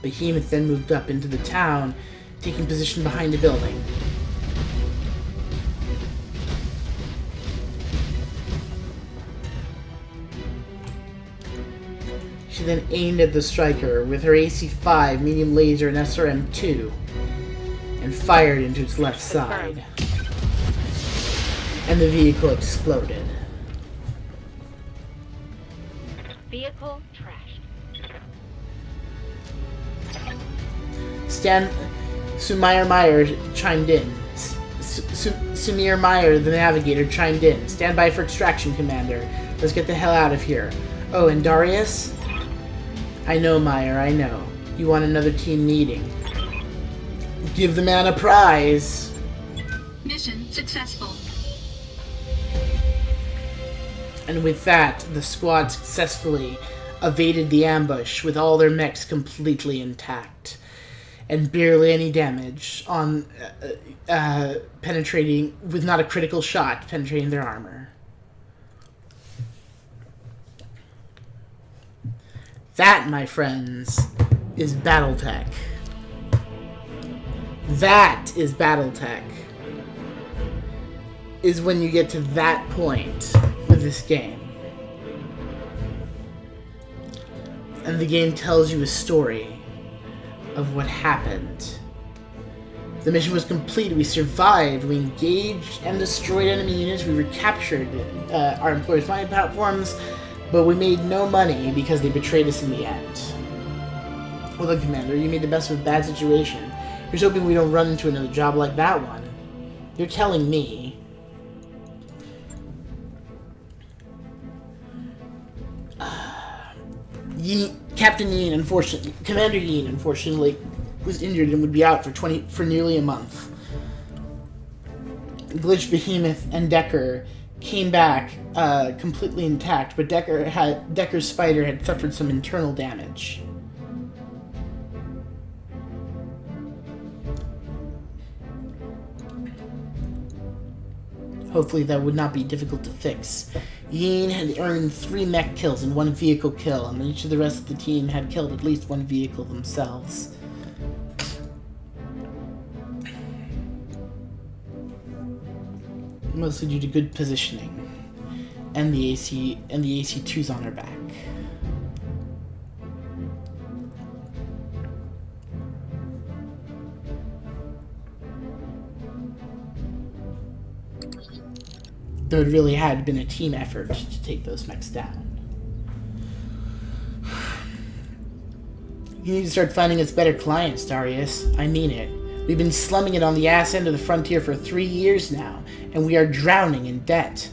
Behemoth then moved up into the town, taking position behind a building. She then aimed at the striker with her AC-5 medium laser and SRM-2 and fired into its left side. And the vehicle exploded. Stan Sumire Meyer chimed in. Sumire Meyer, the navigator, chimed in. Stand by for extraction, Commander. Let's get the hell out of here. Oh, and Darius? I know, Meyer, I know. You want another team meeting. Give the man a prize. Mission successful. And with that, the squad successfully evaded the ambush with all their mechs completely intact. And barely any damage on uh, uh, penetrating, with not a critical shot penetrating their armor. That, my friends, is Battletech. That is Battletech. is when you get to that point with this game. And the game tells you a story of what happened. The mission was complete. We survived. We engaged and destroyed enemy units. We recaptured uh, our employers' mining platforms, but we made no money because they betrayed us in the end. Well, then, Commander, you made the best of a bad situation. Here's hoping we don't run into another job like that one. You're telling me. Ye- Captain Yeen, unfortunately, Commander Yeen, unfortunately, was injured and would be out for twenty for nearly a month. Glitch Behemoth and Dekker came back uh, completely intact, but Dekker had Dekker's spider had suffered some internal damage. Hopefully, that would not be difficult to fix. Yeen had earned three mech kills and one vehicle kill, and each of the rest of the team had killed at least one vehicle themselves. Mostly due to good positioning, and the AC and the AC2's on our back. Though it really had been a team effort to take those mechs down. You need to start finding us better clients, Darius. I mean it. We've been slumming it on the ass end of the frontier for three years now, and we are drowning in debt.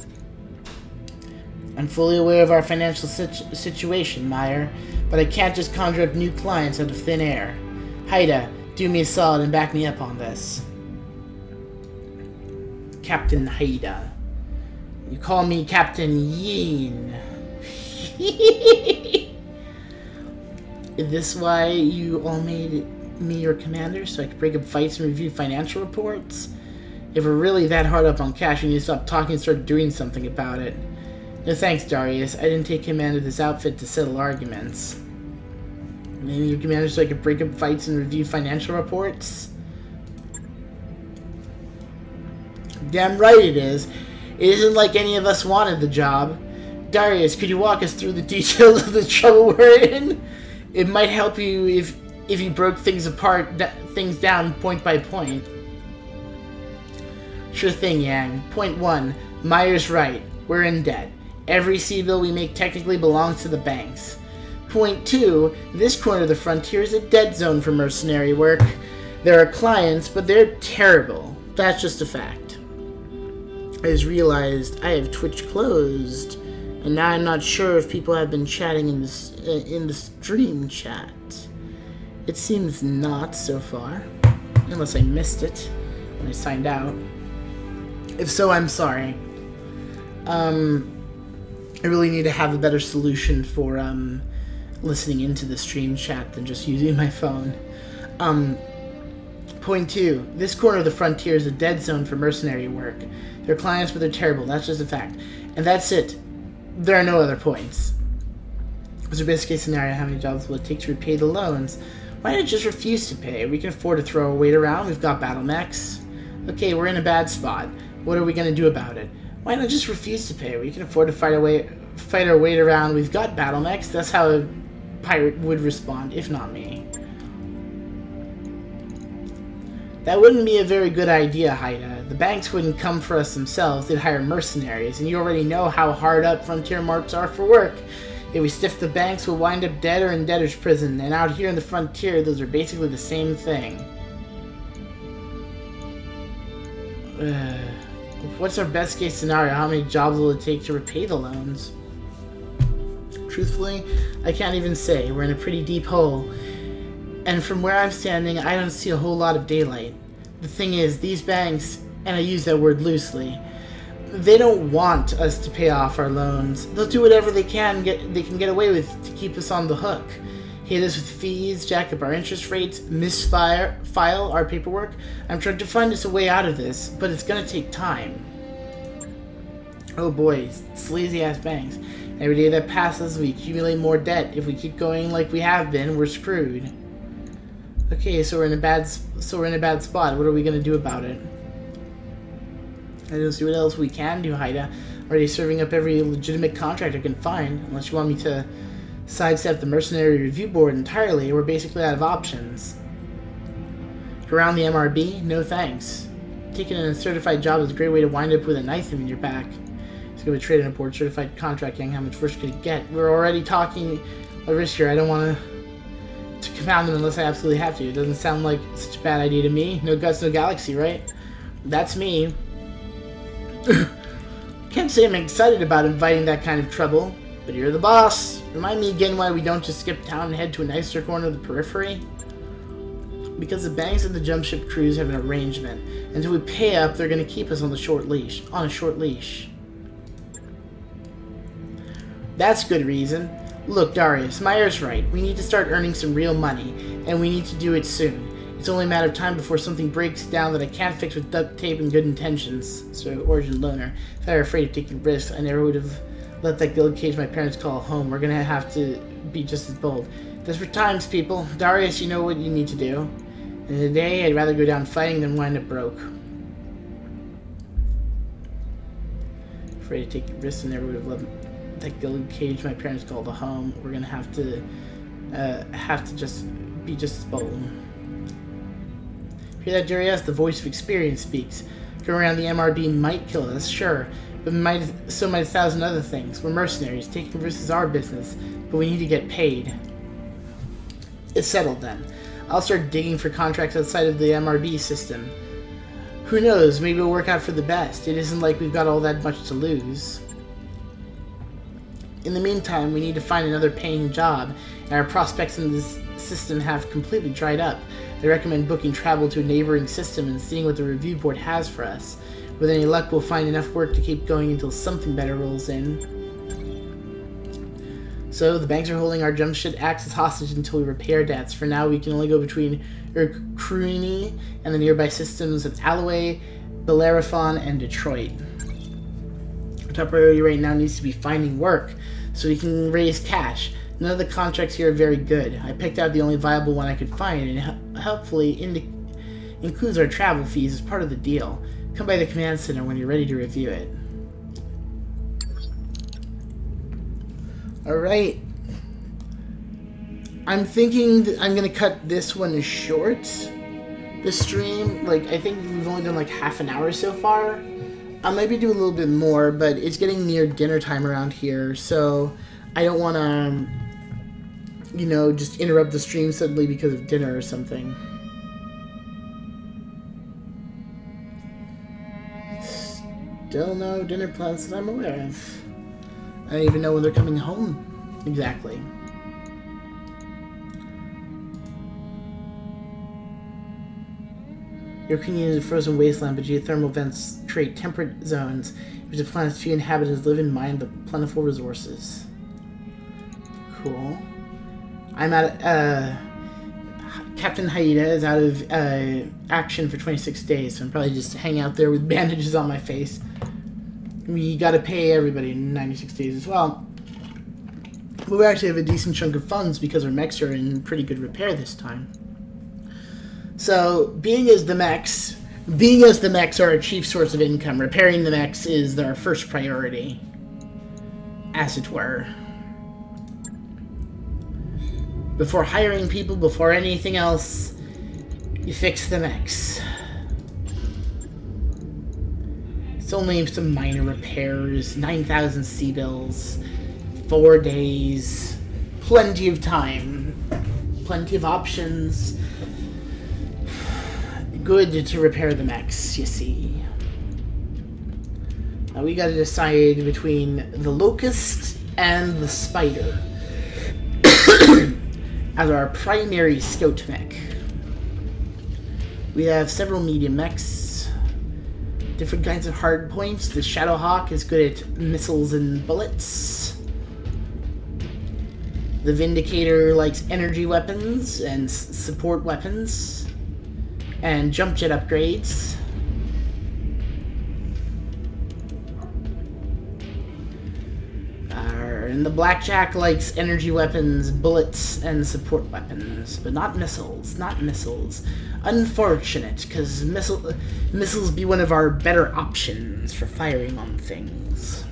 I'm fully aware of our financial situ- situation, Meyer, but I can't just conjure up new clients out of thin air. Haida, do me a solid and back me up on this. Captain Haida. You call me Captain Yeen. Is this why you all made me your commander? So I could break up fights and review financial reports? If we're really that hard up on cash, you need to stop talking and start doing something about it. No thanks, Darius. I didn't take command of this outfit to settle arguments. Maybe your commander so I could break up fights and review financial reports? Damn right it is. It isn't like any of us wanted the job. Darius, could you walk us through the details of the trouble we're in? It might help you if if you broke things apart, things down point by point. Sure thing, Yang. Point one. Meyer's right. We're in debt. Every C-bill we make technically belongs to the banks. Point two. This corner of the frontier is a dead zone for mercenary work. There are clients, but they're terrible. That's just a fact. I just realized I have Twitch closed, and now I'm not sure if people have been chatting in this uh, in the stream chat. It seems not so far, unless I missed it when I signed out. If so, I'm sorry. Um, I really need to have a better solution for um, listening into the stream chat than just using my phone. Um, Point two. This corner of the frontier is a dead zone for mercenary work. They're clients, but they're terrible. That's just a fact. And that's it. There are no other points. As a best case scenario, how many jobs will it take to repay the loans? Why not just refuse to pay? We can afford to throw our weight around. We've got battle mechs. Okay, we're in a bad spot. What are we gonna do about it? Why not just refuse to pay? We can afford to fight our way, fight our weight around. We've got battle mechs. That's how a pirate would respond, if not me. That wouldn't be a very good idea, Haida. The banks wouldn't come for us themselves, they'd hire mercenaries, and you already know how hard up frontier mercs are for work. If we stiff the banks, we'll wind up dead or in debtor's prison, and out here in the frontier, those are basically the same thing. Uh, what's our best case scenario? How many jobs will it take to repay the loans? Truthfully, I can't even say. We're in a pretty deep hole and from where I'm standing, I don't see a whole lot of daylight. The thing is, these banks, and I use that word loosely, they don't want us to pay off our loans. They'll do whatever they can get they can get away with to keep us on the hook. Hit us with fees, jack up our interest rates, misfire file our paperwork. I'm trying to find us a way out of this, but it's gonna take time. Oh boy, sleazy ass banks. Every day that passes, we accumulate more debt. If we keep going like we have been, we're screwed. Okay, so we're in a bad so we're in a bad spot. What are we gonna do about it? I don't see what else we can do, Haida. Already serving up every legitimate contract I can find. Unless you want me to sidestep the mercenary review board entirely, we're basically out of options. Around the MRB? No thanks. Taking a certified job is a great way to wind up with a knife in your back. It's gonna be trading a board certified contracting. How much worse could it get? We're already talking a risk here. I don't want to to compound them unless I absolutely have to. It doesn't sound like such a bad idea to me. No guts, no galaxy, right? That's me. Can't say I'm excited about inviting that kind of trouble, but you're the boss. Remind me again why we don't just skip town and head to a nicer corner of the periphery? Because the banks and the jump ship crews have an arrangement. Until we pay up, they're gonna keep us on the short leash. On a short leash. That's good reason. Look, Darius, Meyer's right. We need to start earning some real money, and we need to do it soon. It's only a matter of time before something breaks down that I can't fix with duct tape and good intentions. So, Origin Loner. If I were afraid of taking risks, I never would have let that guild cage my parents call home. We're gonna have to be just as bold. Desperate times, people. Darius, you know what you need to do. And today, I'd rather go down fighting than wind up broke. Afraid to take risks, I never would have let that guild cage my parents called a home. We're gonna have to uh, have to just be just bold. Hear that, Darius? The voice of experience speaks. Going around the MRB might kill us, sure, but might so might a thousand other things. We're mercenaries. Taking risks is our business, but we need to get paid. It's settled then. I'll start digging for contracts outside of the MRB system. Who knows? Maybe it'll work out for the best. It isn't like we've got all that much to lose. In the meantime, we need to find another paying job, and our prospects in this system have completely dried up. I recommend booking travel to a neighboring system and seeing what the review board has for us. With any luck, we'll find enough work to keep going until something better rolls in. So, the banks are holding our jump ship access hostage until we repay our debts. For now, we can only go between Urkruni and the nearby systems of Alloway, Bellerophon, and Detroit. Top priority right now needs to be finding work, so we can raise cash. None of the contracts here are very good. I picked out the only viable one I could find, and helpfully includes our travel fees as part of the deal. Come by the command center when you're ready to review it. Alright. I'm thinking that I'm gonna cut this one short. The stream, like, I think we've only done like half an hour so far. I'll maybe do a little bit more, but it's getting near dinner time around here, so I don't want to, um, you know, just interrupt the stream suddenly because of dinner or something. Still no dinner plans that I'm aware of. I don't even know when they're coming home exactly. Your opinion is a frozen wasteland, but geothermal vents create temperate zones, which the planet's few inhabitants live and mine the plentiful resources. Cool. I'm at uh, Captain Haida is out of uh, action for 26 days, so I'm probably just hanging out there with bandages on my face. We gotta pay everybody in 96 days as well. But we actually have a decent chunk of funds because our mechs are in pretty good repair this time. So, being as the mechs, being as the mechs are our chief source of income, repairing the mechs is our first priority, as it were. Before hiring people, before anything else, you fix the mechs. It's only some minor repairs, 9,000 C-bills, four days, plenty of time, plenty of options. Good to repair the mechs, you see. Now we gotta decide between the Locust and the Spider as our primary scout mech. We have several medium mechs, different kinds of hard points. The Shadowhawk is good at missiles and bullets. The Vindicator likes energy weapons and support weapons and jump jet upgrades. Weapon. The Blackjack likes energy weapons, bullets, and support weapons, but not missiles. Not missiles. Unfortunate, because missile, missiles be one of our better options for firing on things.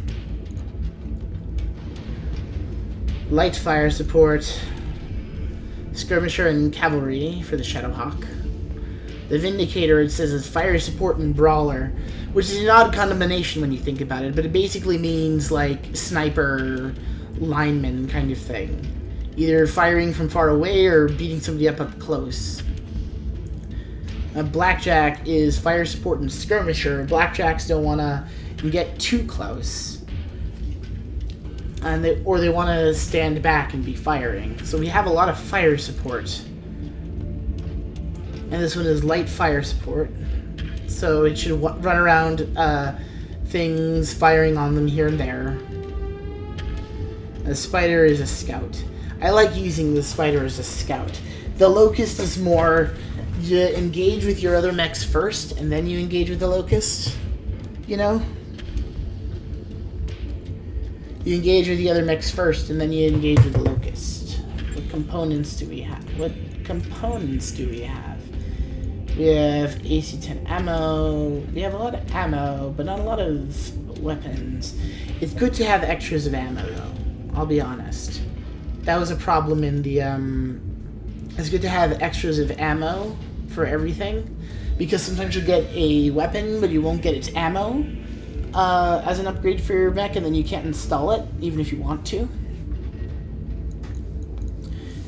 Light fire support, skirmisher and cavalry for the Shadowhawk. The Vindicator, it says, is fire support and brawler, which is an odd combination when you think about it, but it basically means like sniper, lineman kind of thing. Either firing from far away or beating somebody up up close. Uh, Blackjack is fire support and skirmisher. Blackjacks don't want to get too close. And they, or they want to stand back and be firing. So we have a lot of fire support. And this one is light fire support. So it should run around uh, things, firing on them here and there. The spider is a scout. I like using the spider as a scout. The locust is more you engage with your other mechs first, and then you engage with the locust. You know? You engage with the other mechs first, and then you engage with the locust. What components do we have? What components do we have? We have AC-10 ammo. We have a lot of ammo, but not a lot of weapons. It's good to have extras of ammo, though. I'll be honest. That was a problem in the, um... It's good to have extras of ammo for everything, because sometimes you'll get a weapon, but you won't get its ammo uh, as an upgrade for your mech, and then you can't install it, even if you want to.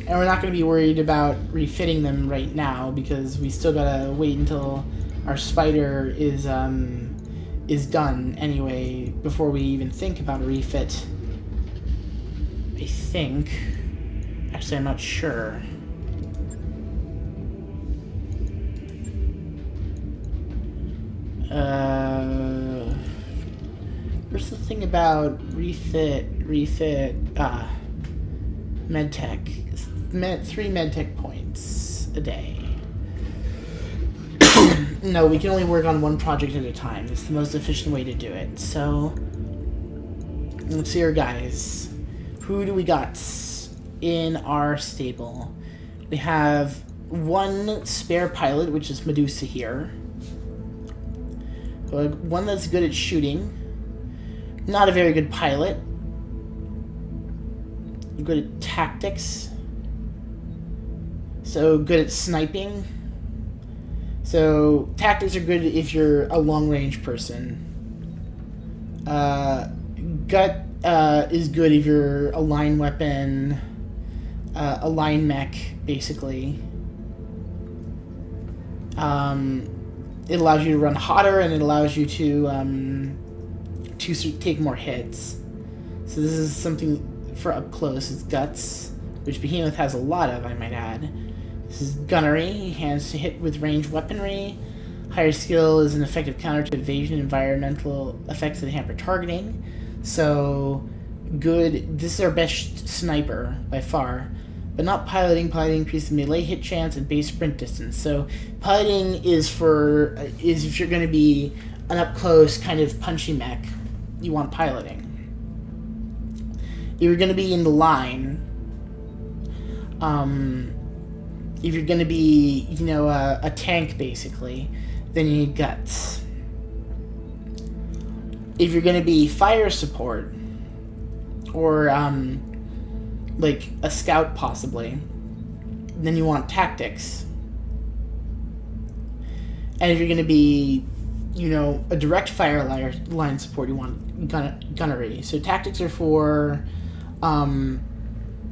And we're not going to be worried about refitting them right now, because we still gotta wait until our spider is, um, is done anyway, before we even think about a refit. I think. Actually, I'm not sure. Uh, where's the thing about refit, refit, ah, medtech? Med, three medtech points a day. no, we can only work on one project at a time. It's the most efficient way to do it. So, let's see here, guys. Who do we got in our stable? We have one spare pilot, which is Medusa here. One that's good at shooting. Not a very good pilot. Good at tactics. So good at sniping. So tactics are good if you're a long range person. Uh, gut uh, is good if you're a line weapon, uh, a line mech, basically. Um, it allows you to run hotter and it allows you to um, to take more hits. So this is something for up close. It's guts, which Behemoth has a lot of, I might add. This is gunnery, hands to hit with ranged weaponry. Higher skill is an effective counter to evasion environmental effects that hamper targeting. So good. This is our best sniper by far but not piloting. Piloting increases melee hit chance and base sprint distance. So piloting is for is if you're going to be an up close kind of punchy mech, you want piloting. You're going to be in the line, um, if you're going to be you know a, a tank basically, then you need guts. If you're going to be fire support, or um, like a scout possibly. Then you want tactics. And if you're going to be, you know, a direct fire line, support, you want gun, gunnery. So tactics are for um,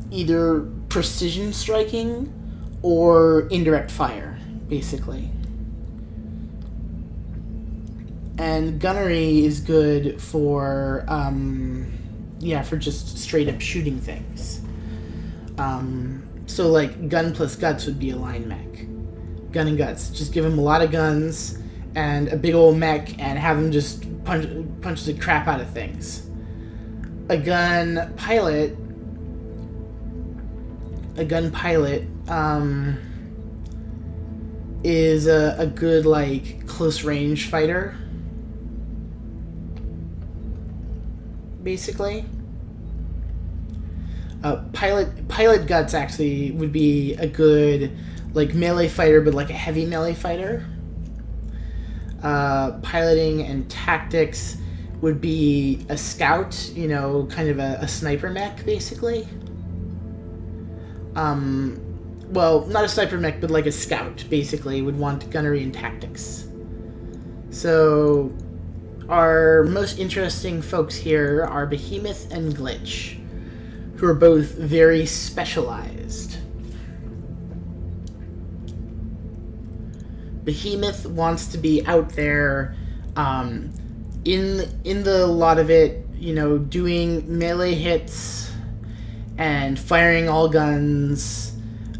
either precision striking or indirect fire, basically. And gunnery is good for, um, yeah, for just straight up shooting things. Um, so like gun plus guts would be a line mech. Gun and guts. Just give him a lot of guns and a big old mech and have him just punch punch the crap out of things. A gun pilot. A gun pilot um, is a, a good like close range fighter. Basically Uh, pilot pilot guts actually would be a good like melee fighter, but like a heavy melee fighter. Uh, piloting and tactics would be a scout, you know, kind of a, a sniper mech, basically. Um, well, not a sniper mech, but like a scout, basically, would want gunnery and tactics. So, our most interesting folks here are Behemoth and Glitch, who are both very specialized. Behemoth wants to be out there, um, in in the lot of it, you know, doing melee hits and firing all guns.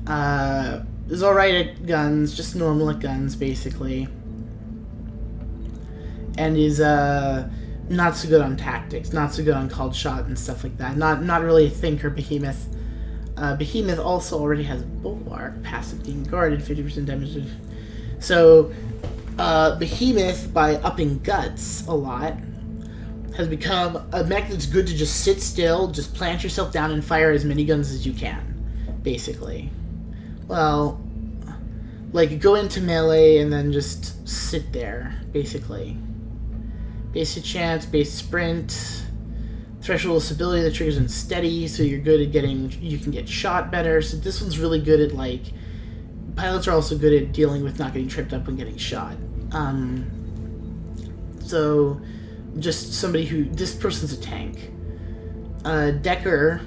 Uh, is alright at guns, just normal at guns, basically. And is uh, not so good on tactics, not so good on called shot and stuff like that. Not not really a thinker, Behemoth. Uh, Behemoth also already has Bulwark, passive being guarded, 50% damage. So, uh, Behemoth, by upping guts a lot, has become a mech that's good to just sit still, just plant yourself down and fire as many guns as you can, basically. Well, like go into melee and then just sit there, basically. Basic chance, base sprint, threshold stability that triggers in steady, so you're good at getting, you can get shot better. So this one's really good at like, pilots are also good at dealing with not getting tripped up when getting shot. Um, so just somebody who this person's a tank. Uh, Dekker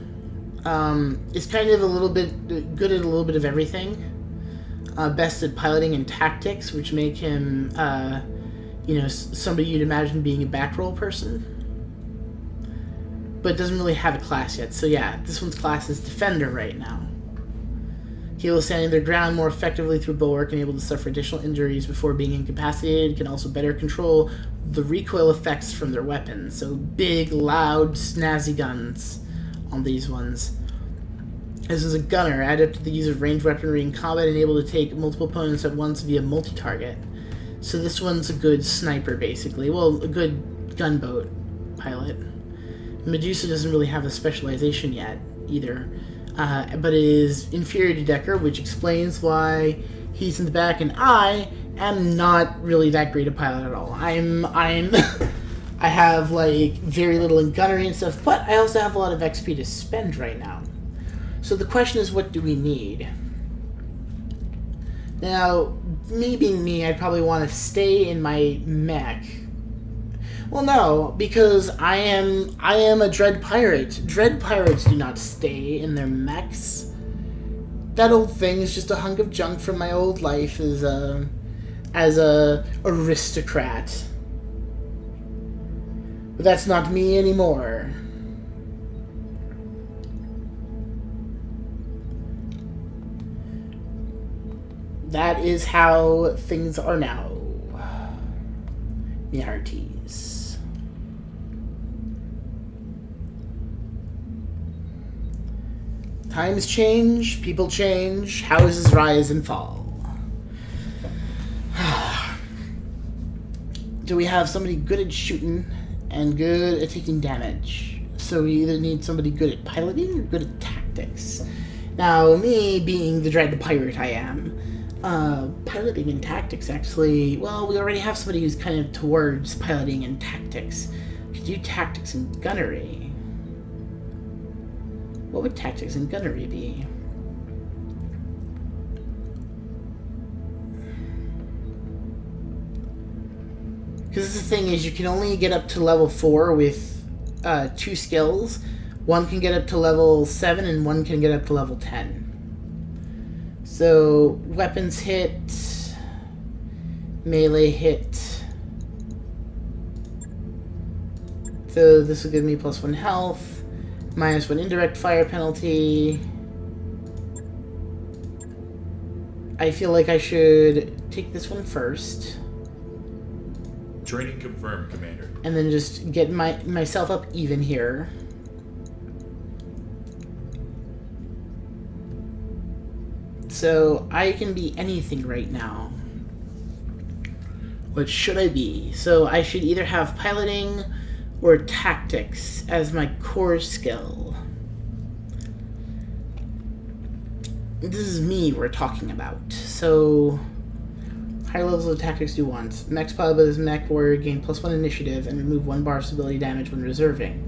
um, is kind of a little bit good at a little bit of everything. Uh, best at piloting and tactics, which make him, uh, you know, somebody you'd imagine being a back role person. But doesn't really have a class yet. So yeah, this one's class is defender right now. Heal standing their ground more effectively through bulwark and able to suffer additional injuries before being incapacitated. Can also better control the recoil effects from their weapons. So big, loud, snazzy guns on these ones. This is a gunner, adept to the use of ranged weaponry in combat and able to take multiple opponents at once via multi-target. So this one's a good sniper, basically. Well, a good gunboat pilot. Medusa doesn't really have a specialization yet, either uh, but is inferior to Dekker, which explains why he's in the back, and I am not really that great a pilot at all. I'm I'm I have like very little in gunnery and stuff, but I also have a lot of XP to spend right now. So the question is, what do we need? Now, me being me, I'd probably want to stay in my mech. Well, no, because I am I am a dread pirate. Dread pirates do not stay in their mechs. That old thing is just a hunk of junk from my old life as a as a aristocrat. But that's not me anymore. That is how things are now. Me hearties. Times change, people change, houses rise and fall. Do we have somebody good at shooting and good at taking damage? So we either need somebody good at piloting or good at tactics. Now, me being the dread pirate I am, uh, piloting and tactics actually, well, we already have somebody who's kind of towards piloting and tactics. Could do tactics and gunnery. What would tactics and gunnery be? Because the thing is, you can only get up to level 4 with uh, two skills. One can get up to level 7 and one can get up to level 10. So, weapons hit, melee hit. So, this will give me plus 1 health, minus 1 indirect fire penalty. I feel like I should take this one first. Training confirmed, Commander. and then just get my myself up even here. So I can be anything right now. What should I be? So I should either have piloting or tactics as my core skill. this is me we're talking about. So, higher levels of tactics do once. Max with his mech warrior gain plus one initiative and remove one bar of stability damage when reserving.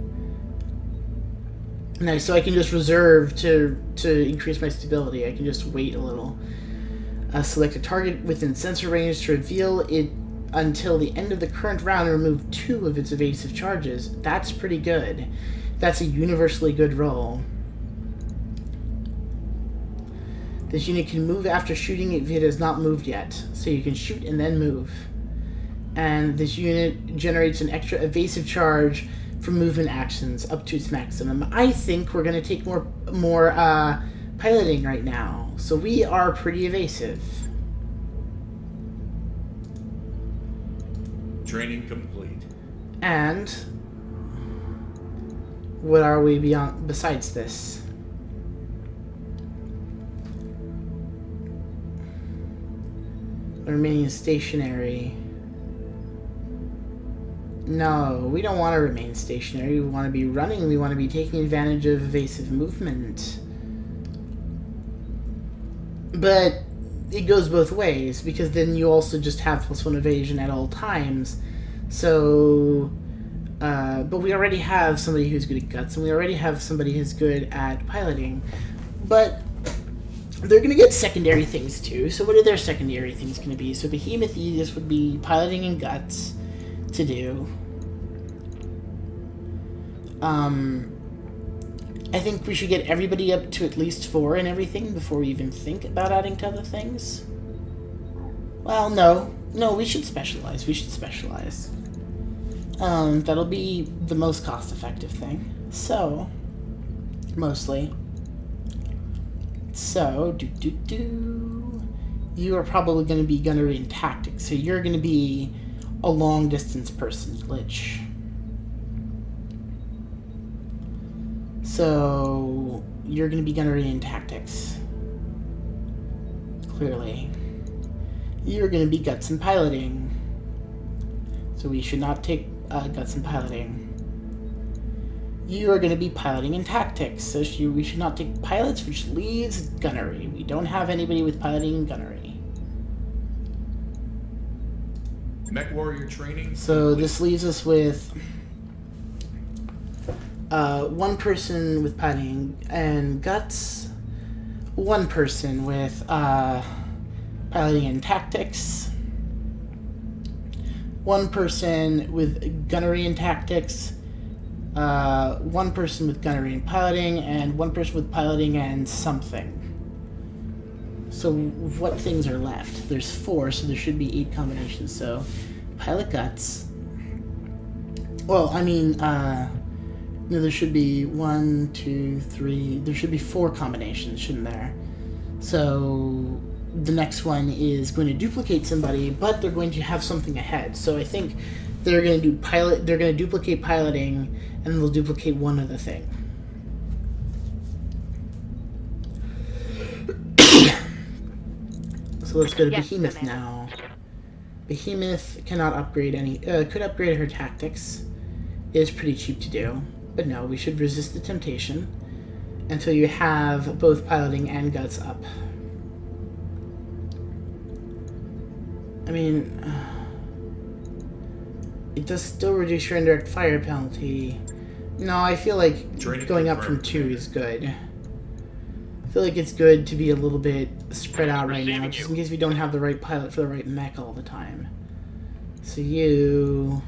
Nice, so I can just reserve to to increase my stability. I can just wait a little. Uh, select a target within sensor range to reveal it until the end of the current round and remove two of its evasive charges. That's pretty good. That's a universally good roll. This unit can move after shooting if it has not moved yet. So you can shoot and then move. And this unit generates an extra evasive charge for movement actions up to its maximum. I think we're going to take more more uh, piloting right now. So we are pretty evasive. Training complete. And what are we beyond besides this? Remaining stationary. No, we don't want to remain stationary. We want to be running. We want to be taking advantage of evasive movement. But it goes both ways because then you also just have plus one evasion at all times. So, uh, but we already have somebody who's good at guts, and we already have somebody who's good at piloting. But they're going to get secondary things too. So, what are their secondary things going to be? So, Behemoth Aegis would be piloting and guts to do. Um, I think we should get everybody up to at least four and everything before we even think about adding to other things. Well, no. No, we should specialize. We should specialize. Um, that'll be the most cost-effective thing. So, mostly. So, do do do. You are probably going to be gunnery and tactics, so you're going to be a long-distance person, glitch. So, you're going to be gunnery and tactics. Clearly. You're going to be guts and piloting. So we should not take uh, guts and piloting. You are going to be piloting and tactics, so we should not take pilots, which leaves gunnery. We don't have anybody with piloting and gunnery. Mech warrior training. So this leaves us with uh, one person with piloting and guts, one person with uh, piloting and tactics, one person with gunnery and tactics, uh, one person with gunnery and piloting, and one person with piloting and something. So what things are left? There's four, so there should be eight combinations. So pilot guts. Well, I mean, uh, no, there should be one, two, three. There should be four combinations, shouldn't there? So the next one is going to duplicate somebody, but they're going to have something ahead. So I think they're going to do pilot. They're going to duplicate piloting, and they'll duplicate one other thing. so let's go to Yes, Behemoth now. Behemoth cannot upgrade any. Uh, could upgrade her tactics. It is pretty cheap to do, but no, we should resist the temptation until you have both piloting and guts up. I mean, uh, it does still reduce your indirect fire penalty. No, I feel like Training going up from two is good. I feel like it's good to be a little bit spread out right now, just you. in case we don't have the right pilot for the right mech all the time. So you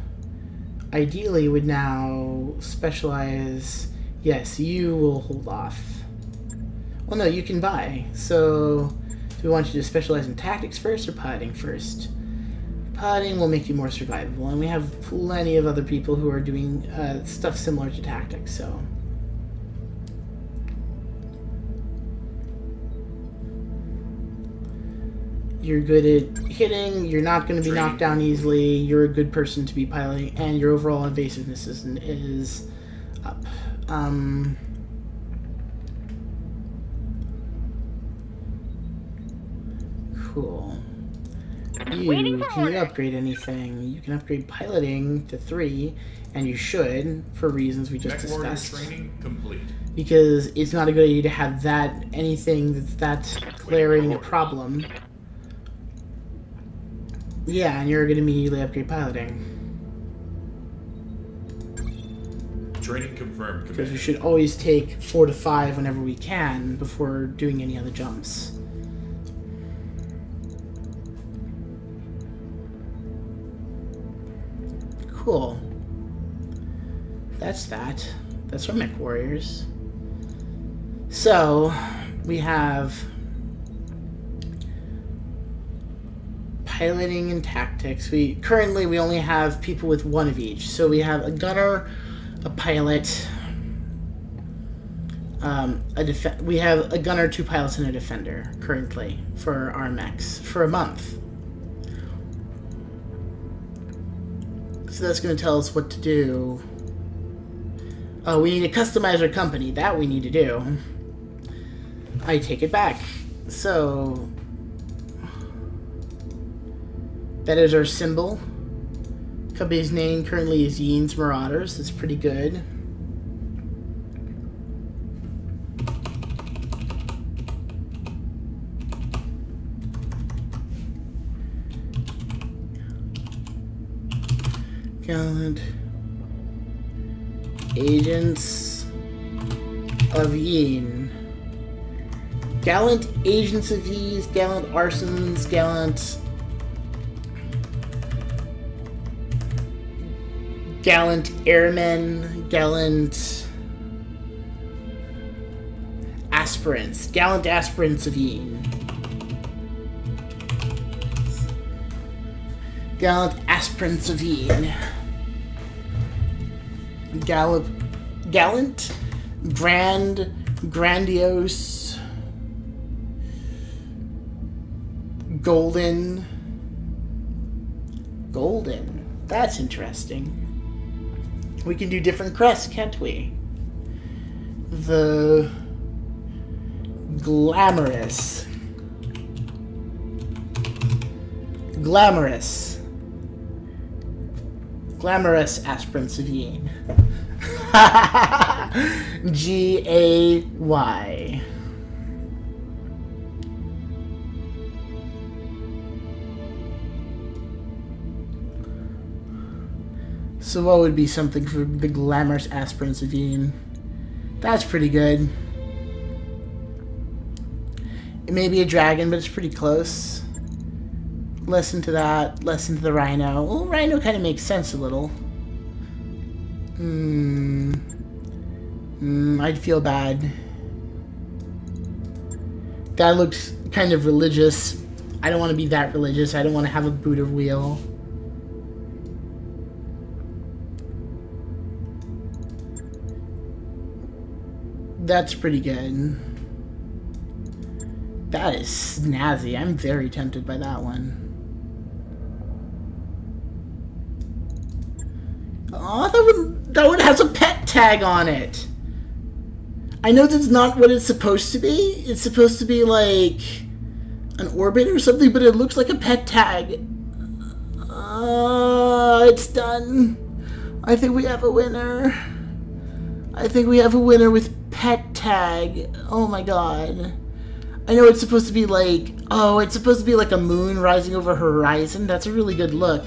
ideally would now specialize. Yes, you will hold off. Well, no, you can buy. So, do we want you to specialize in tactics first or potting first? Potting will make you more survivable, and we have plenty of other people who are doing uh, stuff similar to tactics. So, you're good at hitting. You're not going to be Training. knocked down easily. You're a good person to be piloting, and your overall invasiveness is, is up. Um, cool. You can you upgrade anything? You can upgrade piloting to three, and you should for reasons we just Mech discussed. training complete. Because it's not a good idea to have that anything that's that glaring a problem. Yeah, and you're gonna immediately upgrade piloting. Training confirmed, Because we should always take four to five whenever we can before doing any other jumps. Cool. That's that. That's our mech warriors. So, we have piloting and tactics. We currently we only have people with one of each. So we have a gunner, a pilot, um, a def- we have a gunner, two pilots, and a defender currently for our mechs for a month. So that's going to tell us what to do. Oh, we need to customize our company. That we need to do. I take it back. So that is our symbol. Company's name currently is Yeen's Marauders. That's pretty good. Gallant Agents of Yeen. Gallant Agents of Yees, Gallant Arsons, Gallant gallant airmen, gallant aspirants, gallant aspirants of Yeen. Gallant aspirants of Yeen. Gallant, gallant, grand, grandiose, golden, golden. That's interesting. We can do different crests, can't we? The glamorous. Glamorous. Glamorous aspirants of Yeen. G A Y. So what would be something for the glamorous aspirants of Yeen? That's pretty good. It may be a dragon, but it's pretty close. Listen to that. Listen to the rhino. Well, rhino kind of makes sense a little. Hmm. Hmm, I'd feel bad. That looks kind of religious. I don't want to be that religious. I don't want to have a Buddha wheel. That's pretty good. That is snazzy. I'm very tempted by that one. Oh, that one, that one has a pet tag on it. I know that's not what it's supposed to be. It's supposed to be like an orbit or something, but it looks like a pet tag. Uh, it's done. I think we have a winner. I think we have a winner with pet tag. Oh my god. I know it's supposed to be like, oh, it's supposed to be like a moon rising over horizon. That's a really good look.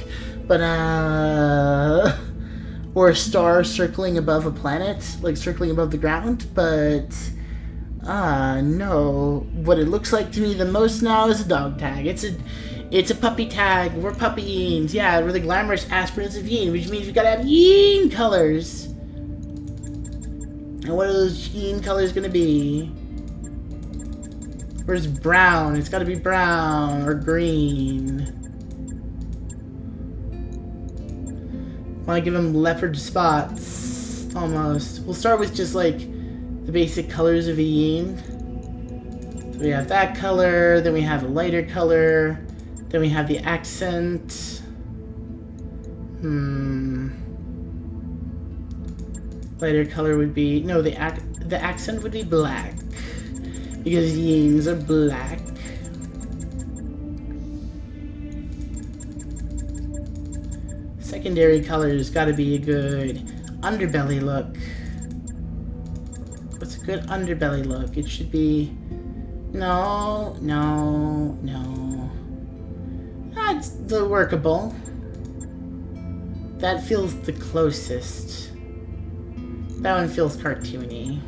But, uh, or a star circling above a planet, like circling above the ground. But, uh, no. What it looks like to me the most now is a dog tag. It's a, it's a puppy tag. We're puppy puppyins. Yeah, we're the glamorous aspirants of Yeen, which means we gotta have Yeen colors. And what are those Yeen colors gonna be? Where's brown? It's gotta be brown or green. Wanna give them leopard spots. Almost. We'll start with just like the basic colors of a Yeen. So we have that color, then we have a lighter color, then we have the accent. Hmm. Lighter color would be no the ac the accent would be black because yeens are black. Secondary color's gotta be a good underbelly look. What's a good underbelly look? It should be... No, no, no. That's the workable. That feels the closest. That one feels cartoony.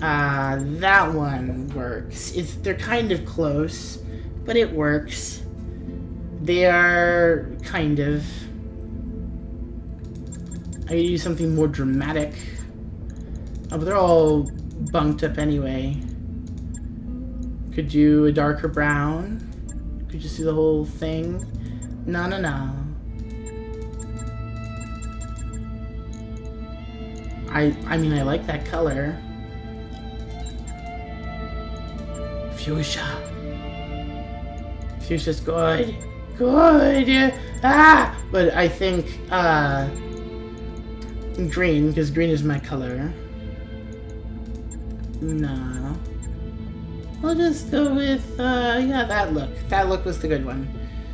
Uh, that one works. It's they're kind of close, but it works. They are kind of. I could use something more dramatic. Oh, but they're all bunked up anyway. Could do a darker brown. Could just do the whole thing. No, no, no. I, I mean, I like that color. Fuchsia. Fuchsia's good. Good. Ah! But I think, uh, green, because green is my color. No. I'll just go with, uh, yeah, that look. That look was the good one.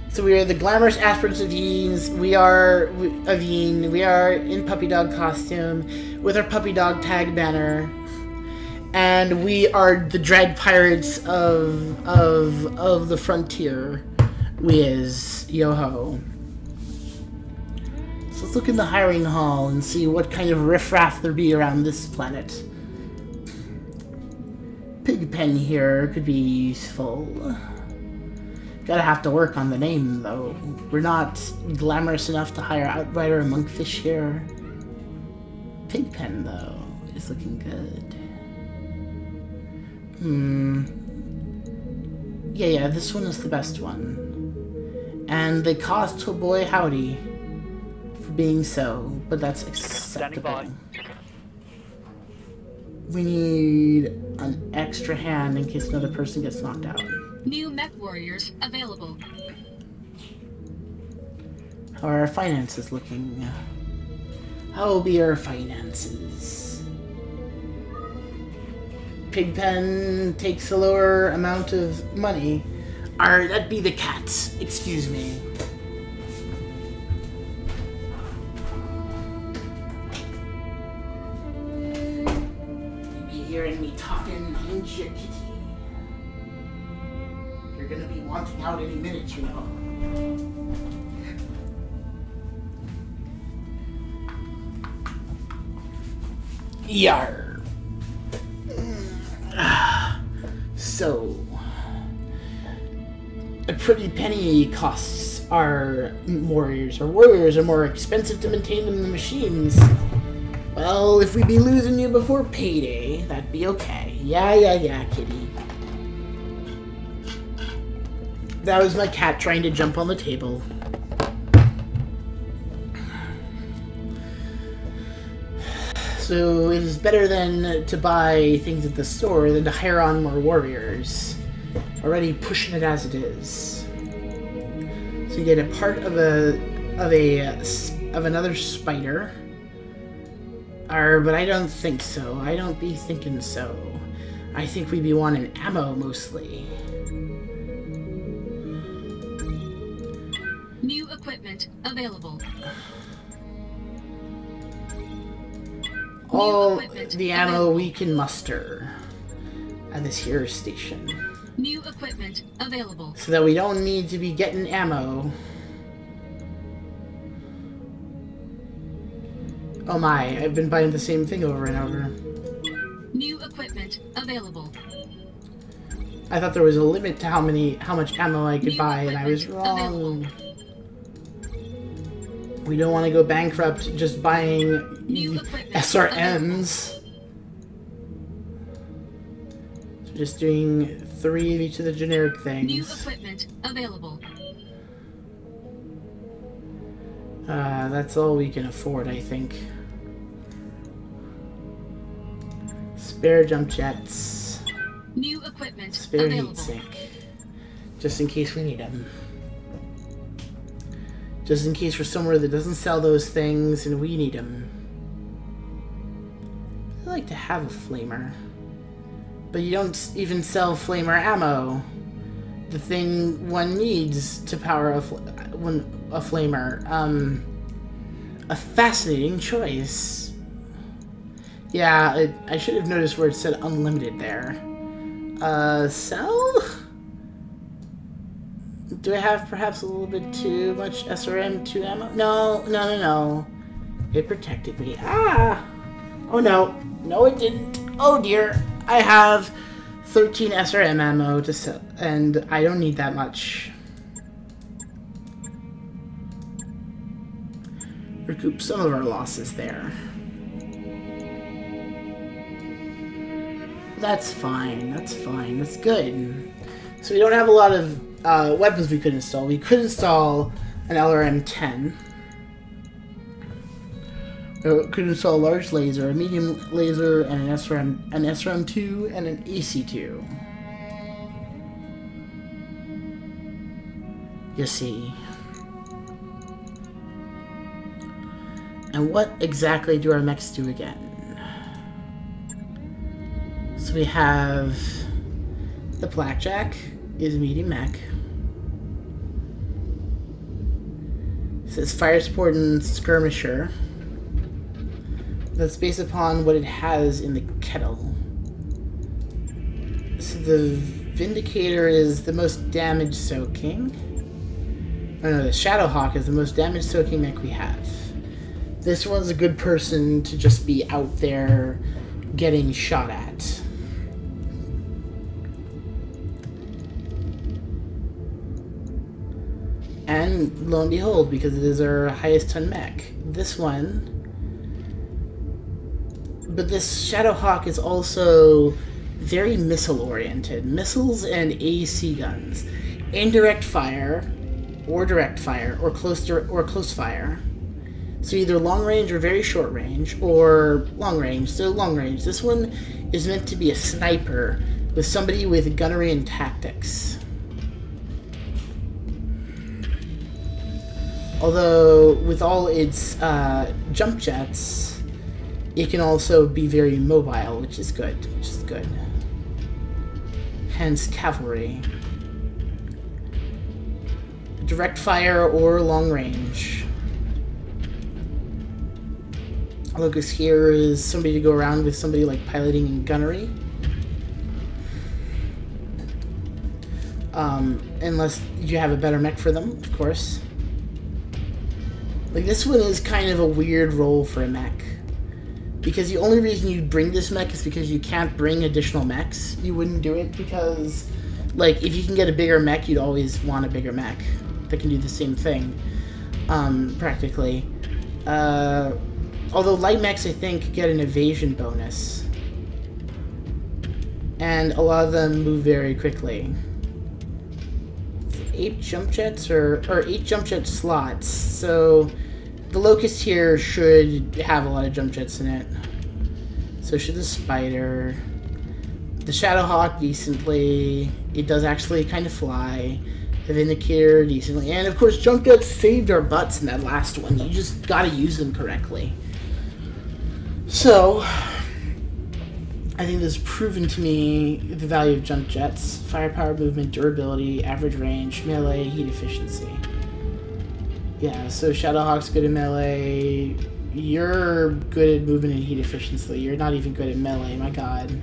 So we are the glamorous aspirants of Yeens. We are of. We are in puppy dog costume with our puppy dog tag banner. And we are the dread pirates of of of the frontier. Yo ho. So let's look in the hiring hall and see what kind of riffraff there be around this planet. Pigpen here could be useful. Gotta have to work on the name, though. We're not glamorous enough to hire Outrider and Monkfish here. Pigpen, though, is looking good. Hmm. Yeah, yeah, this one is the best one. And they cost oh boy howdy for being so, but that's acceptable. We need an extra hand in case another person gets knocked out. New mech warriors available. How are our finances looking? How will be our finances? Pigpen takes a lower amount of money. Or that'd be the cats. Excuse me. You be hearing me talking, kitty? You're gonna be wanting out any minute, you know. Yar. So, a pretty penny costs our warriors. Our warriors are more expensive to maintain than the machines. Well, if we be losing you before payday, that'd be okay. Yeah, yeah, yeah, kitty. That was my cat trying to jump on the table. So it is better than to buy things at the store than to hire on more warriors. Already pushing it as it is. So you get a part of a of a uh, of another spider. Or, but I don't think so. I don't be thinking so. I think we be wanting ammo mostly. New equipment available. All the ammo we can muster at this here station. New equipment available. So that we don't need to be getting ammo. Oh my, I've been buying the same thing over and over. New equipment available. I thought there was a limit to how many how much ammo I could New buy and I was wrong. We don't want to go bankrupt just buying SRMs. So just doing three of each of the generic things. New equipment available. Uh, that's all we can afford, I think. Spare jump jets. New equipment Spare heat available. sink. Just in case we need them. Just in case we're somewhere that doesn't sell those things and we need them. I like to have a flamer. But you don't even sell flamer ammo. the thing one needs to power a, one, a flamer. Um, a fascinating choice. Yeah, it, I should have noticed where it said unlimited there. Uh, sell? Do I have perhaps a little bit too much SRM2 ammo? No, no, no, no. It protected me. Ah! Oh no. No, it didn't. Oh dear. I have 13 SRM ammo to sell, and I don't need that much. Recoup some of our losses there. That's fine. That's fine. That's good. So we don't have a lot of uh, weapons we could install. We could install an LRM-10. We could install a large laser, a medium laser, and an SRM, an SRM-2, and an AC-2. You see. And what exactly do our mechs do again? So we have the Blackjack is medium Mac. It says fire support and skirmisher. That's based upon what it has in the kettle. So the Vindicator is the most damage soaking. Oh no, the Shadowhawk is the most damage soaking mech we have. This one's a good person to just be out there getting shot at. And lo and behold, because it is our highest ton mech, this one. But this Shadowhawk is also very missile oriented. Missiles and AC guns. Indirect fire, or direct fire, or close or close fire. So either long range or very short range, or long range. So long range. This one is meant to be a sniper with somebody with gunnery and tactics. Although with all its uh, jump jets, it can also be very mobile, which is good. Which is good. Hence cavalry. Direct fire or long range. Locust here is somebody to go around with somebody like piloting and gunnery. Um, unless you have a better mech for them, of course. Like this one is kind of a weird role for a mech. Because the only reason you'd bring this mech is because you can't bring additional mechs. You wouldn't do it because, like, if you can get a bigger mech, you'd always want a bigger mech that can do the same thing, um, practically. Uh, although light mechs, I think, get an evasion bonus. And a lot of them move very quickly. Eight jump jets or, or eight jump jet slots. So the Locust here should have a lot of jump jets in it. So should the Spider. The Shadowhawk decently. It does actually kind of fly. The Vindicator decently. And of course, jump jets saved our butts in that last one. You just gotta use them correctly. So, I think this has proven to me the value of jump jets. Firepower, movement, durability, average range, melee, heat efficiency. Yeah, so Shadowhawk's good in melee. You're good at movement and heat efficiency. You're not even good at melee, my god.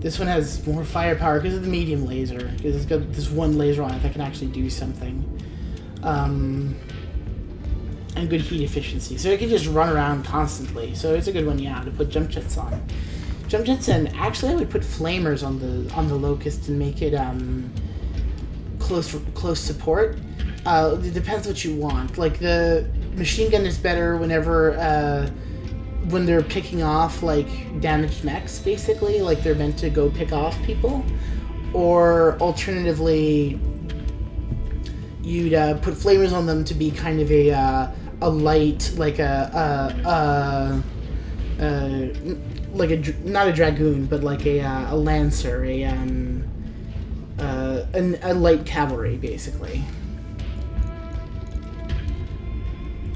This one has more firepower because of the medium laser. Because it's got this one laser on it that can actually do something. Um, and good heat efficiency. So it can just run around constantly. So it's a good one, yeah, to put jump jets on. Jump jets and actually I would put flamers on the on the locust and make it um close close support. Uh, it depends what you want. Like the machine gun is better whenever uh, when they're picking off like damaged mechs, basically, like they're meant to go pick off people. Or alternatively, you'd uh, put flamers on them to be kind of a uh, a light, like a a, a, a like a not a dragoon, but like a uh, a lancer, a um uh, an, a light cavalry, basically.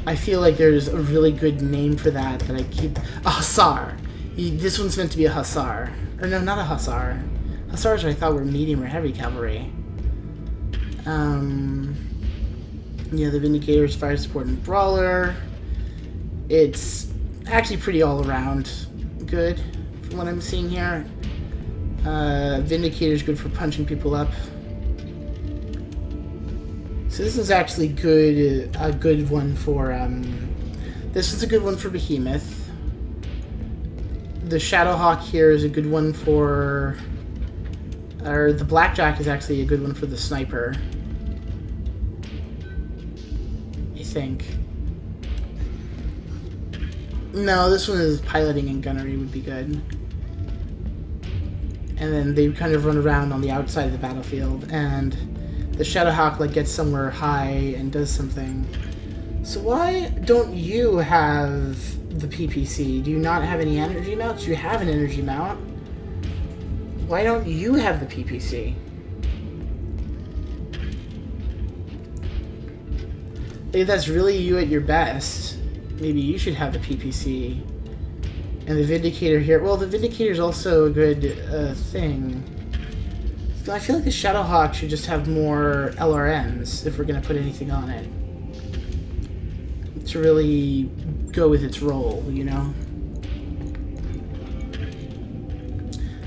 I feel like there's a really good name for that that I keep. A hussar. This one's meant to be a hussar. Or no, not a hussar. Hussars I thought were medium or heavy cavalry. Um, yeah, the Vindicator's fire support and brawler. It's actually pretty all around good from what I'm seeing here. Uh, Vindicator's good for punching people up. So this is actually good, a good one for, um, this is a good one for Behemoth. The Shadowhawk here is a good one for, or the Blackjack is actually a good one for the Sniper. I think. No, this one is piloting and gunnery would be good. And then they kind of run around on the outside of the battlefield, and the Shadowhawk like gets somewhere high and does something. So why don't you have the PPC? Do you not have any energy mounts? You have an energy mount. Why don't you have the PPC? If that's really you at your best, maybe you should have the PPC. And the Vindicator here. Well, the Vindicator is also a good uh, thing. I feel like the Shadowhawk should just have more LRMs if we're going to put anything on it. To really go with its role, you know?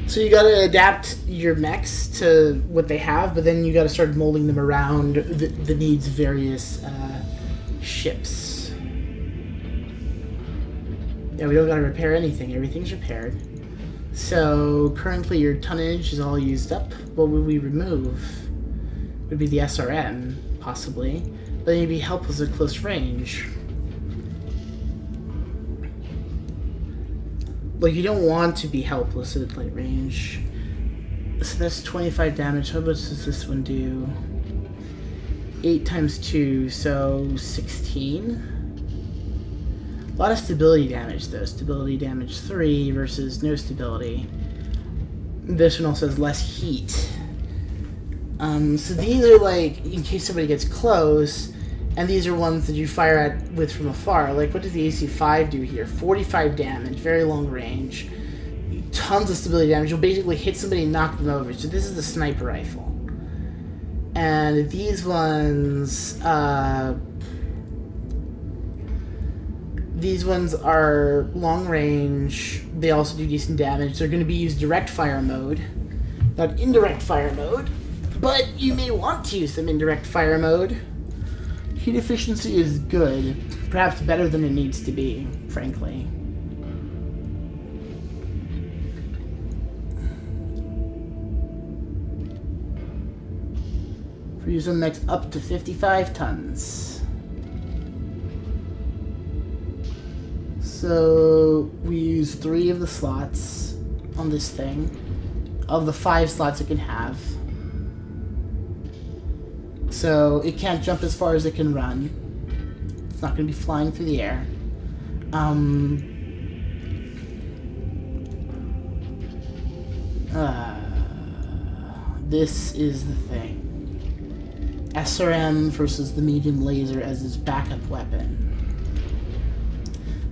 So you gotta adapt your mechs to what they have, but then you gotta start molding them around the, the needs of various uh, ships. Yeah, we don't gotta repair anything. Everything's repaired. So currently your tonnage is all used up. What would we remove? Would be the SRM, possibly. But you'd be helpless at close range. Like, you don't want to be helpless at light range. So that's 25 damage. How much does this one do? 8 times 2, so 16. A lot of stability damage, though. Stability damage 3 versus no stability. This one also has less heat. Um, so these are like, in case somebody gets close, and these are ones that you fire at with from afar. Like, what does the AC-5 do here? 45 damage, very long range, tons of stability damage. You'll basically hit somebody and knock them over. So this is the sniper rifle. And these ones, uh, these ones are long range. They also do decent damage. They're going to be used direct fire mode, not indirect fire mode. But you may want to use them in direct fire mode. Heat efficiency is good, perhaps better than it needs to be, frankly. For using next up to 55 tons. So we use three of the slots on this thing, of the five slots it can have. So it can't jump as far as it can run. It's not going to be flying through the air. Um, uh, this is the thing. SRM versus the medium laser as his backup weapon.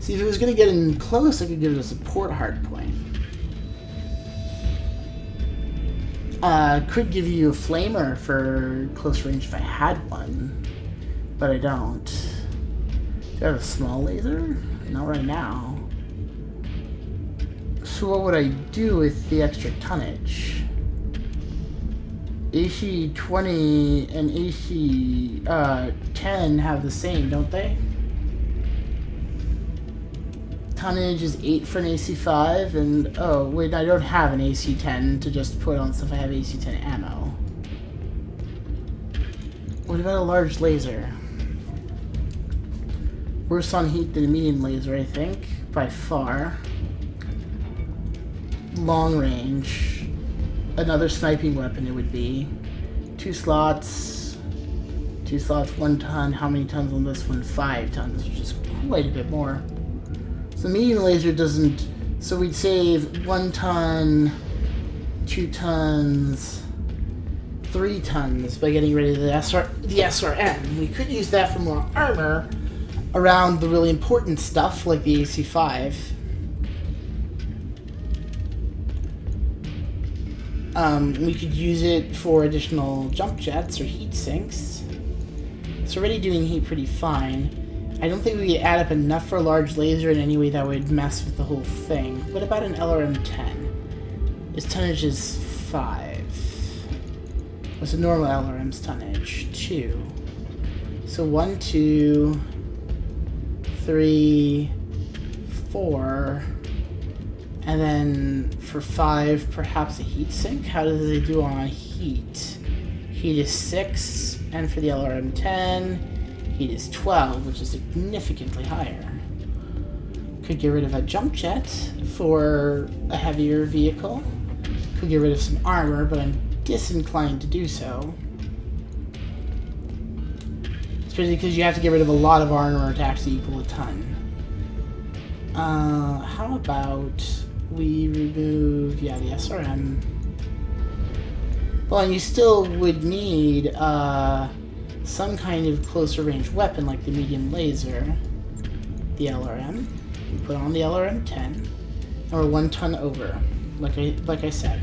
See, if it was going to get in close, I could give it a support hardpoint. Uh, could give you a flamer for close range if I had one, but I don't. Do I have a small laser? Not right now. So what would I do with the extra tonnage? AC 20 and AC uh, 10 have the same, don't they? Tonnage is 8 for an AC5, and oh, wait, I don't have an AC10 to just put on stuff I have AC10 ammo. What about a large laser? Worse on heat than a medium laser, I think, by far. Long range. Another sniping weapon it would be. Two slots. Two slots, one ton. How many tons on this one? Five tons, which is quite a bit more. So medium laser doesn't. So we'd save one ton, two tons, three tons by getting rid of the SR the SRM. We could use that for more armor around the really important stuff like the AC5. Um, we could use it for additional jump jets or heat sinks. It's already doing heat pretty fine. I don't think we could add up enough for a large laser in any way that would mess with the whole thing. What about an LRM-10? Its tonnage is 5. What's a normal LRM's tonnage? 2. So one, two, three, four, and then for 5, perhaps a heat sink? How does it do on heat? Heat is 6, and for the LRM-10, Heat is 12, which is significantly higher. Could get rid of a jump jet for a heavier vehicle. Could get rid of some armor, but I'm disinclined to do so. Especially because you have to get rid of a lot of armor to actually equal a ton. Uh, how about we remove, yeah, the SRM. Well, and you still would need, uh, some kind of closer range weapon like the medium laser, the LRM. We put on the LRM-10, and we're one ton over, like I like I said.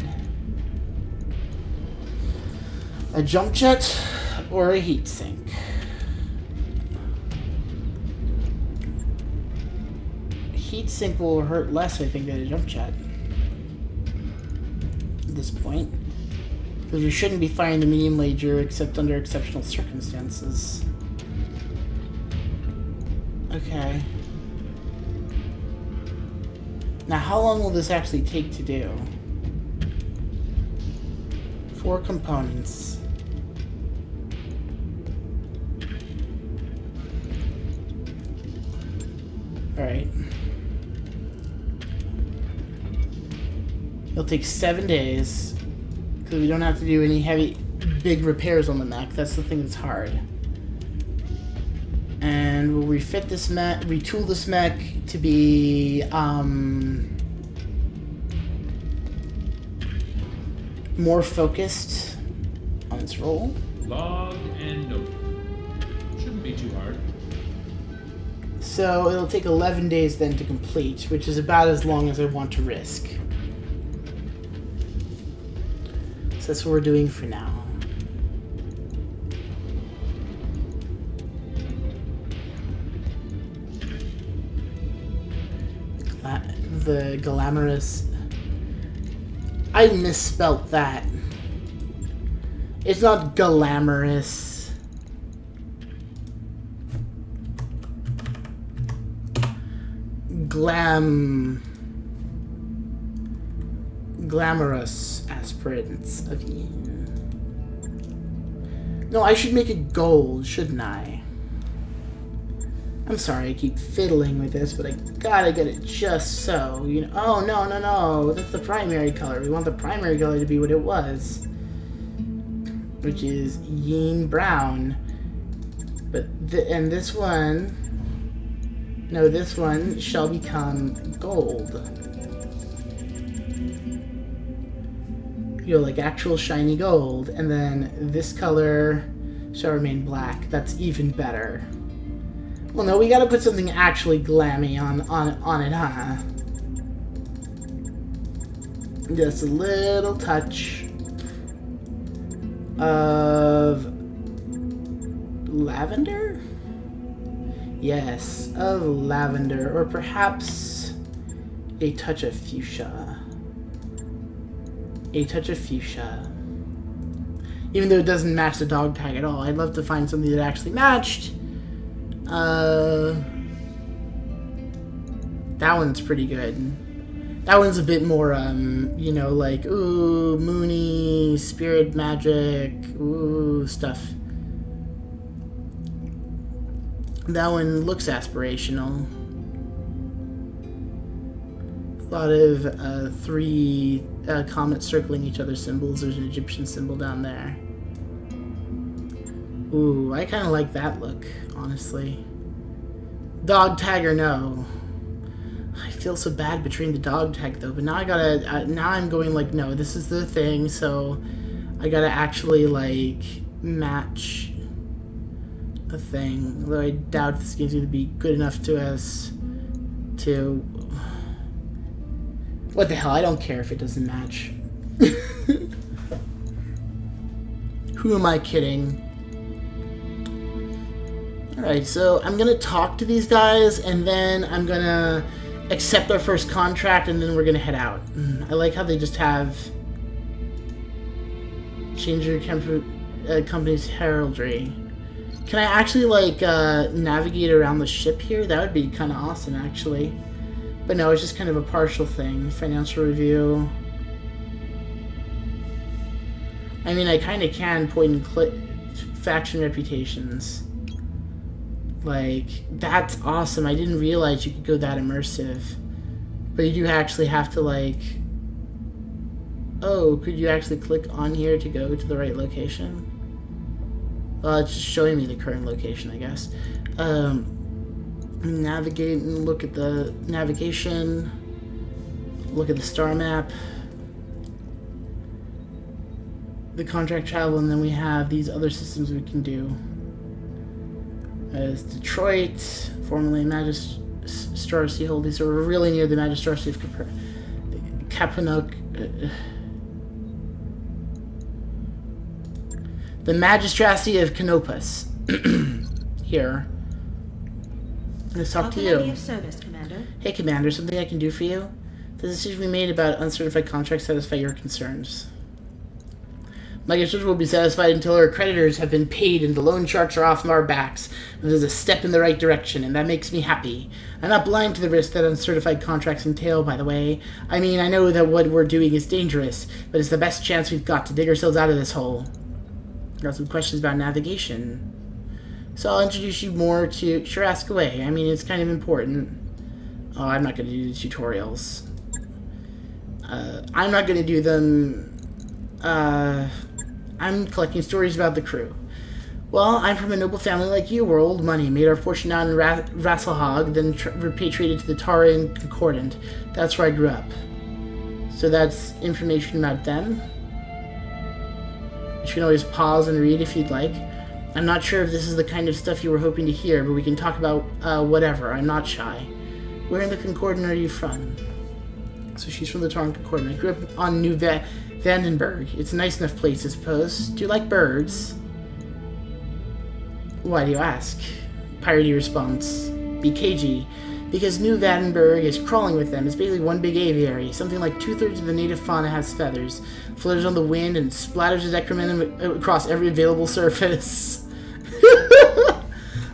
A jump jet or a heat sink. Heat sink will hurt less, I think, than a jump jet. At this point. Because we shouldn't be firing the medium laser except under exceptional circumstances. Okay. Now, how long will this actually take to do? Four components. Alright. It'll take seven days. Because we don't have to do any heavy, big repairs on the mech. That's the thing that's hard. And we'll refit this mech, retool this mech to be, um, more focused on its role. Log and note. Shouldn't be too hard. So it'll take 11 days then to complete, which is about as long as I want to risk. That's what we're doing for now. The glamorous. I misspelt that. It's not glamorous. Glam. Glamorous aspirants of Yeen. No, I should make it gold, shouldn't I? I'm sorry, I keep fiddling with this, but I gotta get it just so. You know? Oh no, no, no! That's the primary color. We want the primary color to be what it was, which is yeen brown. But th and this one, no, this one shall become gold. You know, like actual shiny gold, and then this color shall remain black. That's even better. Well, no, we gotta put something actually glammy on on on it, huh? Just a little touch of lavender. Yes, of lavender, or perhaps a touch of fuchsia. A touch of fuchsia. Even though it doesn't match the dog tag at all, I'd love to find something that actually matched. Uh, that one's pretty good. That one's a bit more, um, you know, like, ooh, moony, spirit magic, ooh, stuff. That one looks aspirational. A lot of uh, three uh, comets circling each other's symbols. There's an Egyptian symbol down there. Ooh, I kind of like that look, honestly. Dog tag or no? I feel so bad betraying the dog tag though, but now I gotta. Uh, now I'm going like, no, this is the thing, so I gotta actually like match a thing. Although I doubt this game's gonna be good enough to us to. What the hell? I don't care if it doesn't match. Who am I kidding? Alright, so I'm gonna talk to these guys and then I'm gonna accept our first contract and then we're gonna head out. Mm, I like how they just have change your uh, company's heraldry. Can I actually like uh, navigate around the ship here? That would be kind of awesome, actually. But no, it's just kind of a partial thing. Financial review. I mean, I kind of can point and click faction reputations. Like, that's awesome. I didn't realize you could go that immersive. But you do actually have to, like... Oh, could you actually click on here to go to the right location? Well, it's just showing me the current location, I guess. Um, navigate and look at the navigation. Look at the star map. The contract travel, and then we have these other systems we can do. As Detroit, formerly Magistrar Seahold. These are really near the Magistracy of Capanook. Uh, the Magistracy of Canopus. Here. Let's talk to you. service, Commander. Hey, Commander, something I can do for you? The decision we made about uncertified contracts satisfy your concerns. My concerns will be satisfied until our creditors have been paid and the loan sharks are off our backs. This is a step in the right direction, and that makes me happy. I'm not blind to the risk that uncertified contracts entail, by the way. I mean, I know that what we're doing is dangerous, but it's the best chance we've got to dig ourselves out of this hole. Got some questions about navigation. So I'll introduce you more to... Sure, away. I mean, it's kind of important. Oh, I'm not going to do the tutorials. Uh, I'm not going to do them... Uh, I'm collecting stories about the crew. Well, I'm from a noble family like you. We're old money. Made our fortune out in Ra- Rasalhague, then tr- repatriated to the Taurian Concordat. That's where I grew up. So that's information about them. You can always pause and read if you'd like. I'm not sure if this is the kind of stuff you were hoping to hear, but we can talk about uh, whatever. I'm not shy. Where in the Concordat are you from? So she's from the Taurian Concordat. I grew up on New Va- Vandenberg. It's a nice enough place, I suppose. Do you like birds? Why do you ask? Piratey response. BKG. Because New Vandenberg is crawling with them. It's basically one big aviary. Something like two thirds of the native fauna has feathers, flutters on the wind, and splatters its excrement across every available surface.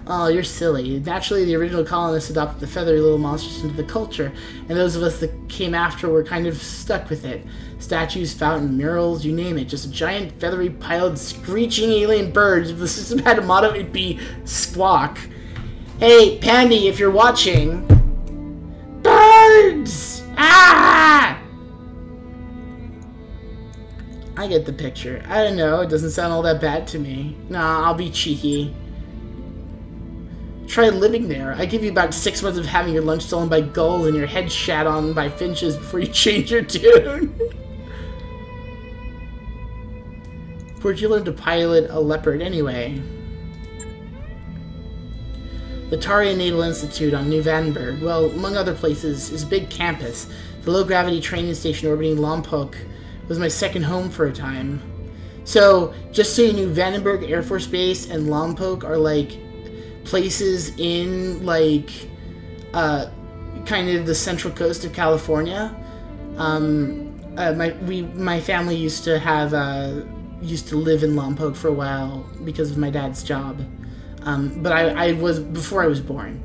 oh, you're silly. Naturally, the original colonists adopted the feathery little monsters into the culture, and those of us that came after were kind of stuck with it. Statues, fountain, murals, you name it. Just a giant, feathery, piled, screeching alien birds. If the system had a motto, it'd be Squawk. Hey, Pandy, if you're watching. Birds! Ah! I get the picture. I don't know, it doesn't sound all that bad to me. Nah, I'll be cheeky. Try living there. I give you about six months of having your lunch stolen by gulls and your head shat on by finches before you change your tune. Where'd you learn to pilot a leopard anyway? The Taurian Naval Institute on New Vandenberg, well, among other places, is a big campus. The low-gravity training station orbiting Lompoc was my second home for a time. So, just so you knew, Vandenberg Air Force Base and Lompoc are, like, places in, like, uh, kind of the central coast of California. Um, uh, my, we, my family used to have, uh, used to live in Lompoc for a while because of my dad's job. Um, but I, I was before I was born.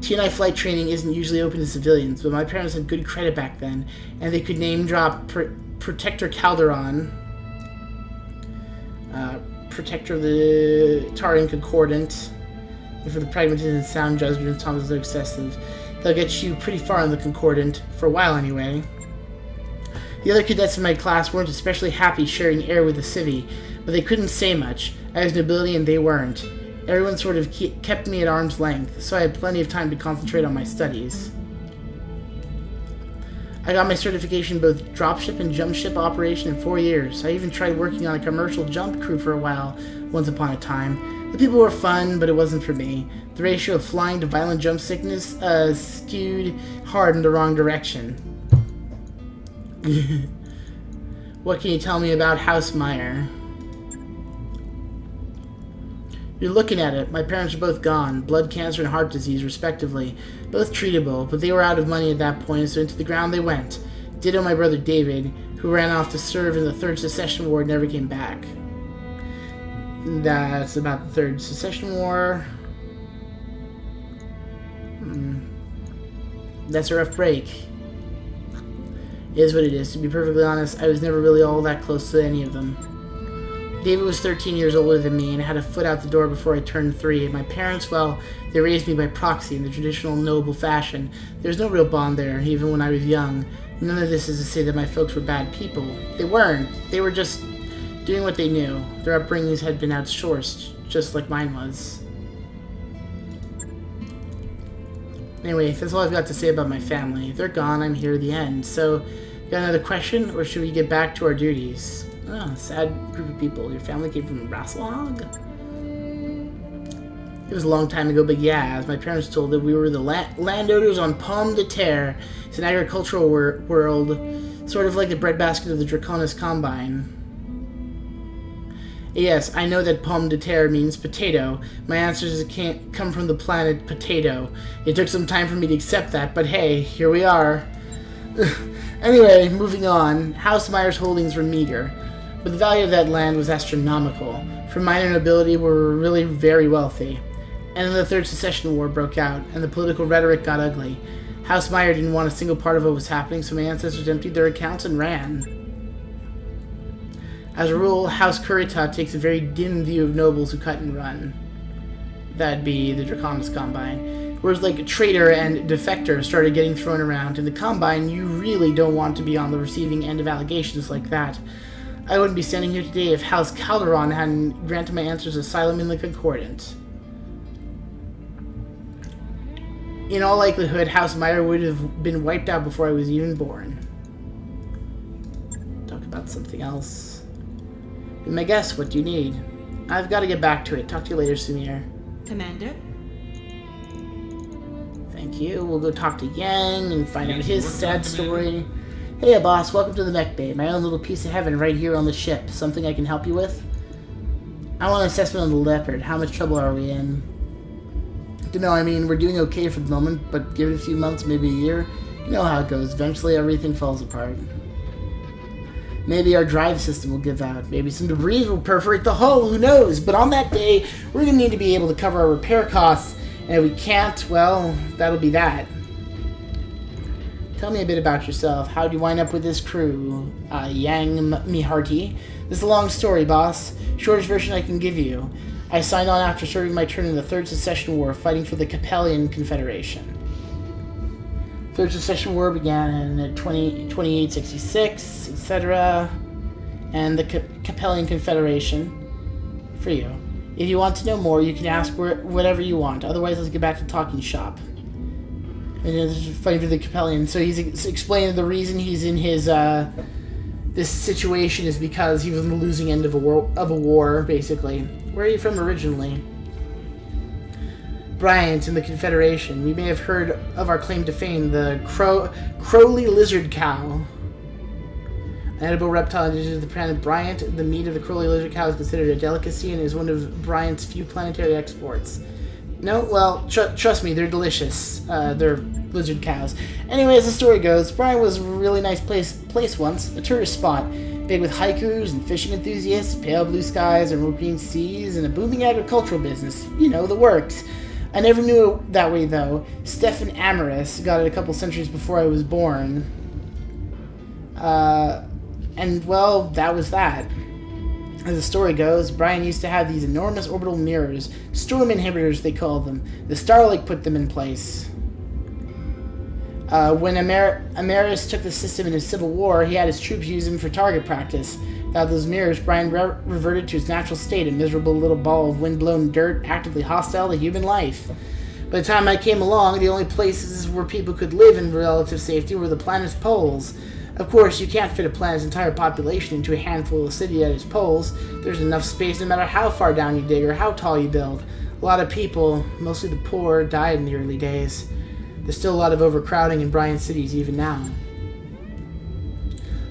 TNI flight training isn't usually open to civilians, but my parents had good credit back then, and they could name drop Pr- Protector Calderon, uh, Protector of the Taurian Concordat, and for the pragmatism and sound judgment, Thomas are excessive. They'll get you pretty far on the Concordat, for a while anyway. The other cadets in my class weren't especially happy sharing air with the civvy, but they couldn't say much. I was nobility and they weren't. Everyone sort of ke- kept me at arm's length, so I had plenty of time to concentrate on my studies. I got my certification both dropship and jump ship operation in four years. I even tried working on a commercial jump crew for a while, once upon a time. The people were fun, but it wasn't for me. The ratio of flying to violent jump sickness uh, skewed hard in the wrong direction. what can you tell me about House Meyer? You're looking at it. My parents are both gone. Blood cancer and heart disease, respectively. Both treatable, but they were out of money at that point, so into the ground they went. Ditto my brother David, who ran off to serve in the Third Succession War and never came back. That's about the Third Succession War. Hmm. That's a rough break. It is what it is. To be perfectly honest, I was never really all that close to any of them. David was 13 years older than me and had a foot out the door before I turned three. My parents, well, they raised me by proxy in the traditional noble fashion. There's no real bond there, even when I was young. None of this is to say that my folks were bad people. They weren't. They were just doing what they knew. Their upbringings had been outsourced, just like mine was. Anyway, that's all I've got to say about my family. They're gone, I'm here at the end. So, got another question, or should we get back to our duties? Ah, sad group of people. Your family came from Rasalhague? It was a long time ago, but yeah, as my parents told it, we were the la- landowners on Pomme de Terre. It's an agricultural wor- world, sort of like the breadbasket of the Draconis Combine. Yes, I know that pomme de terre means potato. My answers can't come from the planet potato. It took some time for me to accept that, but hey, here we are. anyway, moving on. House Meyer's holdings were meager, but the value of that land was astronomical. For minor nobility were really very wealthy. And then the Third Succession War broke out, and the political rhetoric got ugly. House Meyer didn't want a single part of what was happening, so my ancestors emptied their accounts and ran. As a rule, House Kurita takes a very dim view of nobles who cut and run. That'd be the Draconis Combine. Whereas, like, traitor and defector started getting thrown around. In the Combine, you really don't want to be on the receiving end of allegations like that. I wouldn't be standing here today if House Calderon hadn't granted my answers asylum in the Concordat. In all likelihood, House Meyer would have been wiped out before I was even born. Talk about something else. Be my guess, what do you need? I've got to get back to it. Talk to you later, Sumir. Commander? Thank you. We'll go talk to Yang and find out his sad story. Hey, boss. Welcome to the Mech Bay. My own little piece of heaven right here on the ship. Something I can help you with? I want an assessment on the Leopard. How much trouble are we in? You know, I mean, we're doing okay for the moment, but give it a few months, maybe a year. You know how it goes. Eventually, everything falls apart. Maybe our drive system will give out. Maybe some debris will perforate the hull. Who knows? But on that day, we're going to need to be able to cover our repair costs. And if we can't, well, that'll be that. Tell me a bit about yourself. How would you wind up with this crew? Uh, Yang Miharti. This is a long story, boss. Shortest version I can give you. I signed on after serving my turn in the Third Succession War, fighting for the Capellan Confederation. Third Succession War began in 20, 2866, etc. And the Ca- Capellan Confederation for you. If you want to know more, you can ask whatever you want. Otherwise, let's get back to talking shop. And it's fighting for the Capellan. So he's explaining the reason he's in his uh, this situation is because he was on the losing end of a war. Of a war, basically. Where are you from originally? Bryant and the Confederation. We may have heard of our claim to fame, the Crow Crowley lizard cow. An edible reptile indigenous to the planet Bryant, the meat of the Crowley lizard cow is considered a delicacy and is one of Bryant's few planetary exports. No, well, tr- trust me, they're delicious. Uh, they're lizard cows. Anyway, as the story goes, Bryant was a really nice place place once, a tourist spot, big with hikers and fishing enthusiasts, pale blue skies, and green seas, and a booming agricultural business. You know, the works. I never knew it that way, though. Stefan Amaris got it a couple centuries before I was born. Uh, and, well, that was that. As the story goes, Bryant used to have these enormous orbital mirrors, storm inhibitors they called them. The Star League put them in place. Uh, when Amer- Amaris took the system in his civil war, he had his troops use them for target practice. Without those mirrors, Bryant re- reverted to his natural state, a miserable little ball of wind-blown dirt, actively hostile to human life. By the time I came along, the only places where people could live in relative safety were the planet's poles. Of course, you can't fit a planet's entire population into a handful of city at its poles. There's enough space no matter how far down you dig or how tall you build. A lot of people, mostly the poor, died in the early days. There's still a lot of overcrowding in Bryant cities even now.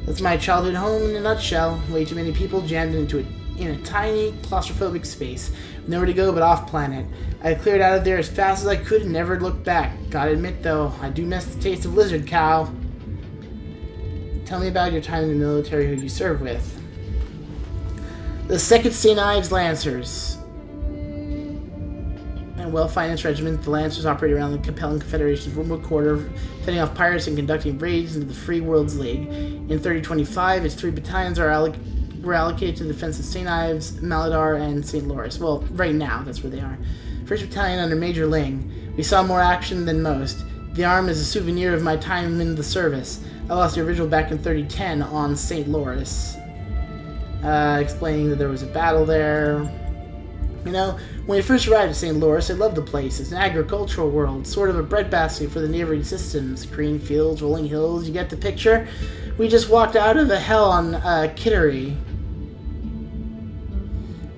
That's my childhood home in a nutshell. Way too many people jammed into it. in a tiny, claustrophobic space. Nowhere to go but off planet. I cleared out of there as fast as I could and never looked back. Gotta admit, though, I do miss the taste of lizard cow. Tell me about your time in the military who you served with. The 2nd St. Ives Lancers. A well-financed regiment, the Lancers operate around the Capellan Confederation's remote quarter, fending off pirates and conducting raids into the Free Worlds League. In 3025, its three battalions are alloc- were allocated to the defense of St. Ives, Maladar, and St. Louis. Well, right now, that's where they are. First Battalion under Major Ling. We saw more action than most. The arm is a souvenir of my time in the service. I lost your original back in 3010 on St. Louis. Uh, explaining that there was a battle there. You know, when we first arrived at St. Louis, I loved the place. It's an agricultural world, sort of a breadbasket for the neighboring systems. Green fields, rolling hills, you get the picture? We just walked out of a hell on uh, Kittery.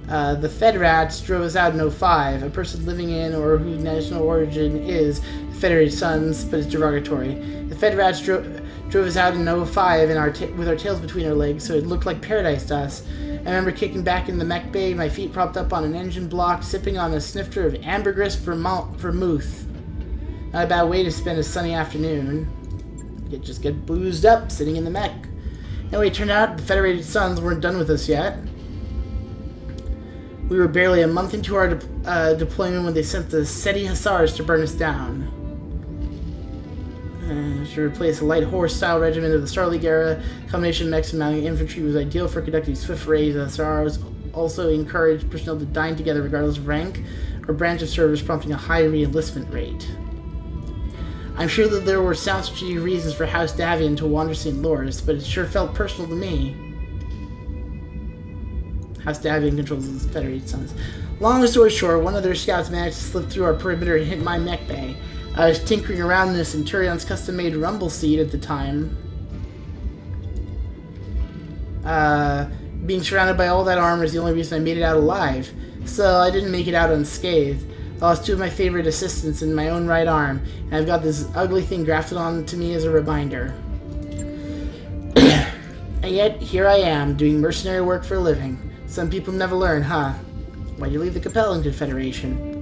Uh, the Fed Rats drove us out in 05. A person living in or whose national origin is the Federated Suns, but it's derogatory. The Fed Rats dro- drove us out in 05 in our with our tails between our legs, so it looked like paradise to us. I remember kicking back in the mech bay, my feet propped up on an engine block, sipping on a snifter of ambergris vermouth. vermouth. Not a bad way to spend a sunny afternoon. Just get boozed up sitting in the mech. Anyway, it turned out the Federated Suns weren't done with us yet. We were barely a month into our de- uh, deployment when they sent the Ceti Hussars to burn us down. Uh, to replace a light horse-style regiment of the Starleague era, combination mechs and mounting infantry was ideal for conducting swift raids. Hussars also encouraged personnel to dine together regardless of rank or branch of service, prompting a high re-enlistment rate. I'm sure that there were sound strategic reasons for House Davion to wander St. Louis, but it sure felt personal to me. House Davion controls the Federated Suns. Long story short, one of their scouts managed to slip through our perimeter and hit my mech bay. I was tinkering around in the Centurion's custom-made rumble seat at the time. Uh, being surrounded by all that armor is the only reason I made it out alive. So I didn't make it out unscathed. I lost two of my favorite assistants in my own right arm, and I've got this ugly thing grafted onto me as a reminder. and yet, here I am, doing mercenary work for a living. Some people never learn, huh? Why'd you leave the Capellan Confederation?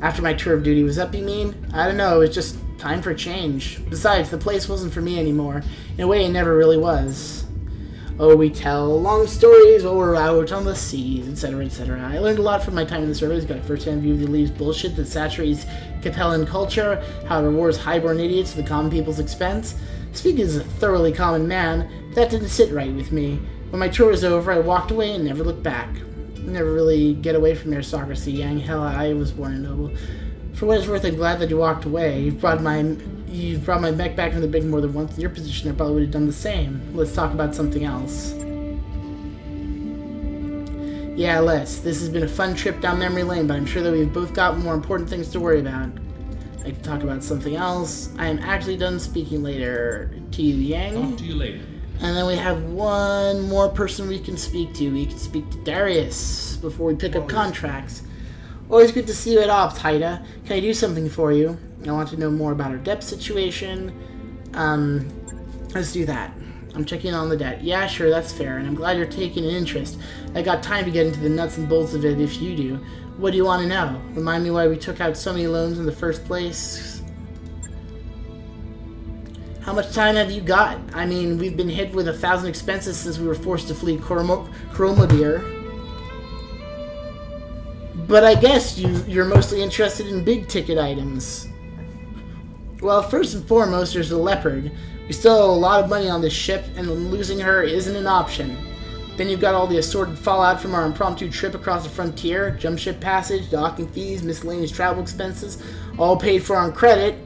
After my tour of duty was up, you mean? I don't know, it was just time for change. Besides, the place wasn't for me anymore. In a way, it never really was. Oh, we tell long stories while we're out on the seas, etc., etc. I learned a lot from my time in the service, got a first-hand view of the elite's bullshit that saturates Capellan culture, how it rewards highborn idiots at the common people's expense. Speaking as a thoroughly common man, that didn't sit right with me. When my tour was over, I walked away and never looked back. Never really get away from your aristocracy, Yang. Hell, I was born a noble. For what it's worth, I'm glad that you walked away. You've brought my you've brought my mech back from the big more than once. In your position, I probably would have done the same. Let's talk about something else. Yeah, let's. This has been a fun trip down memory lane, but I'm sure that we've both got more important things to worry about. I can talk about something else. I am actually done speaking later to you, Yang. Talk to you later. And then we have one more person we can speak to. We can speak to Darius before we pick up contracts. Always good to see you at Ops, Haida. Can I do something for you? I want to know more about our debt situation. Um, let's do that. I'm checking on the debt. Yeah, sure, that's fair, and I'm glad you're taking an interest. I got time to get into the nuts and bolts of it if you do. What do you want to know? Remind me why we took out so many loans in the first place? How much time have you got? I mean, we've been hit with a thousand expenses since we were forced to flee Chromo-. But I guess you, you're mostly interested in big ticket items. Well, first and foremost, there's the Leopard. We still owe a lot of money on this ship, and losing her isn't an option. Then you've got all the assorted fallout from our impromptu trip across the frontier, jump ship passage, docking fees, miscellaneous travel expenses, all paid for on credit,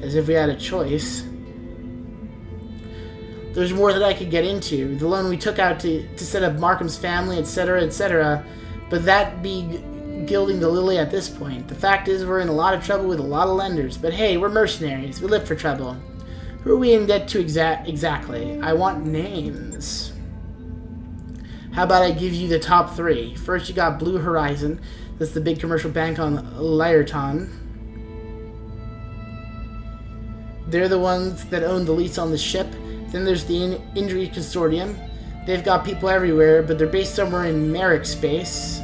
as if we had a choice. There's more that I could get into. The loan we took out to, to set up Markham's family, etc., etc. But that be gilding the lily at this point. The fact is, we're in a lot of trouble with a lot of lenders. But hey, we're mercenaries. We live for trouble. Who are we in debt to exa- exactly? I want names. How about I give you the top three? First, you got Blue Horizon. That's the big commercial bank on Lyreton. They're the ones that own the lease on the ship. Then there's the In- Injury Consortium. They've got people everywhere, but they're based somewhere in Marik space.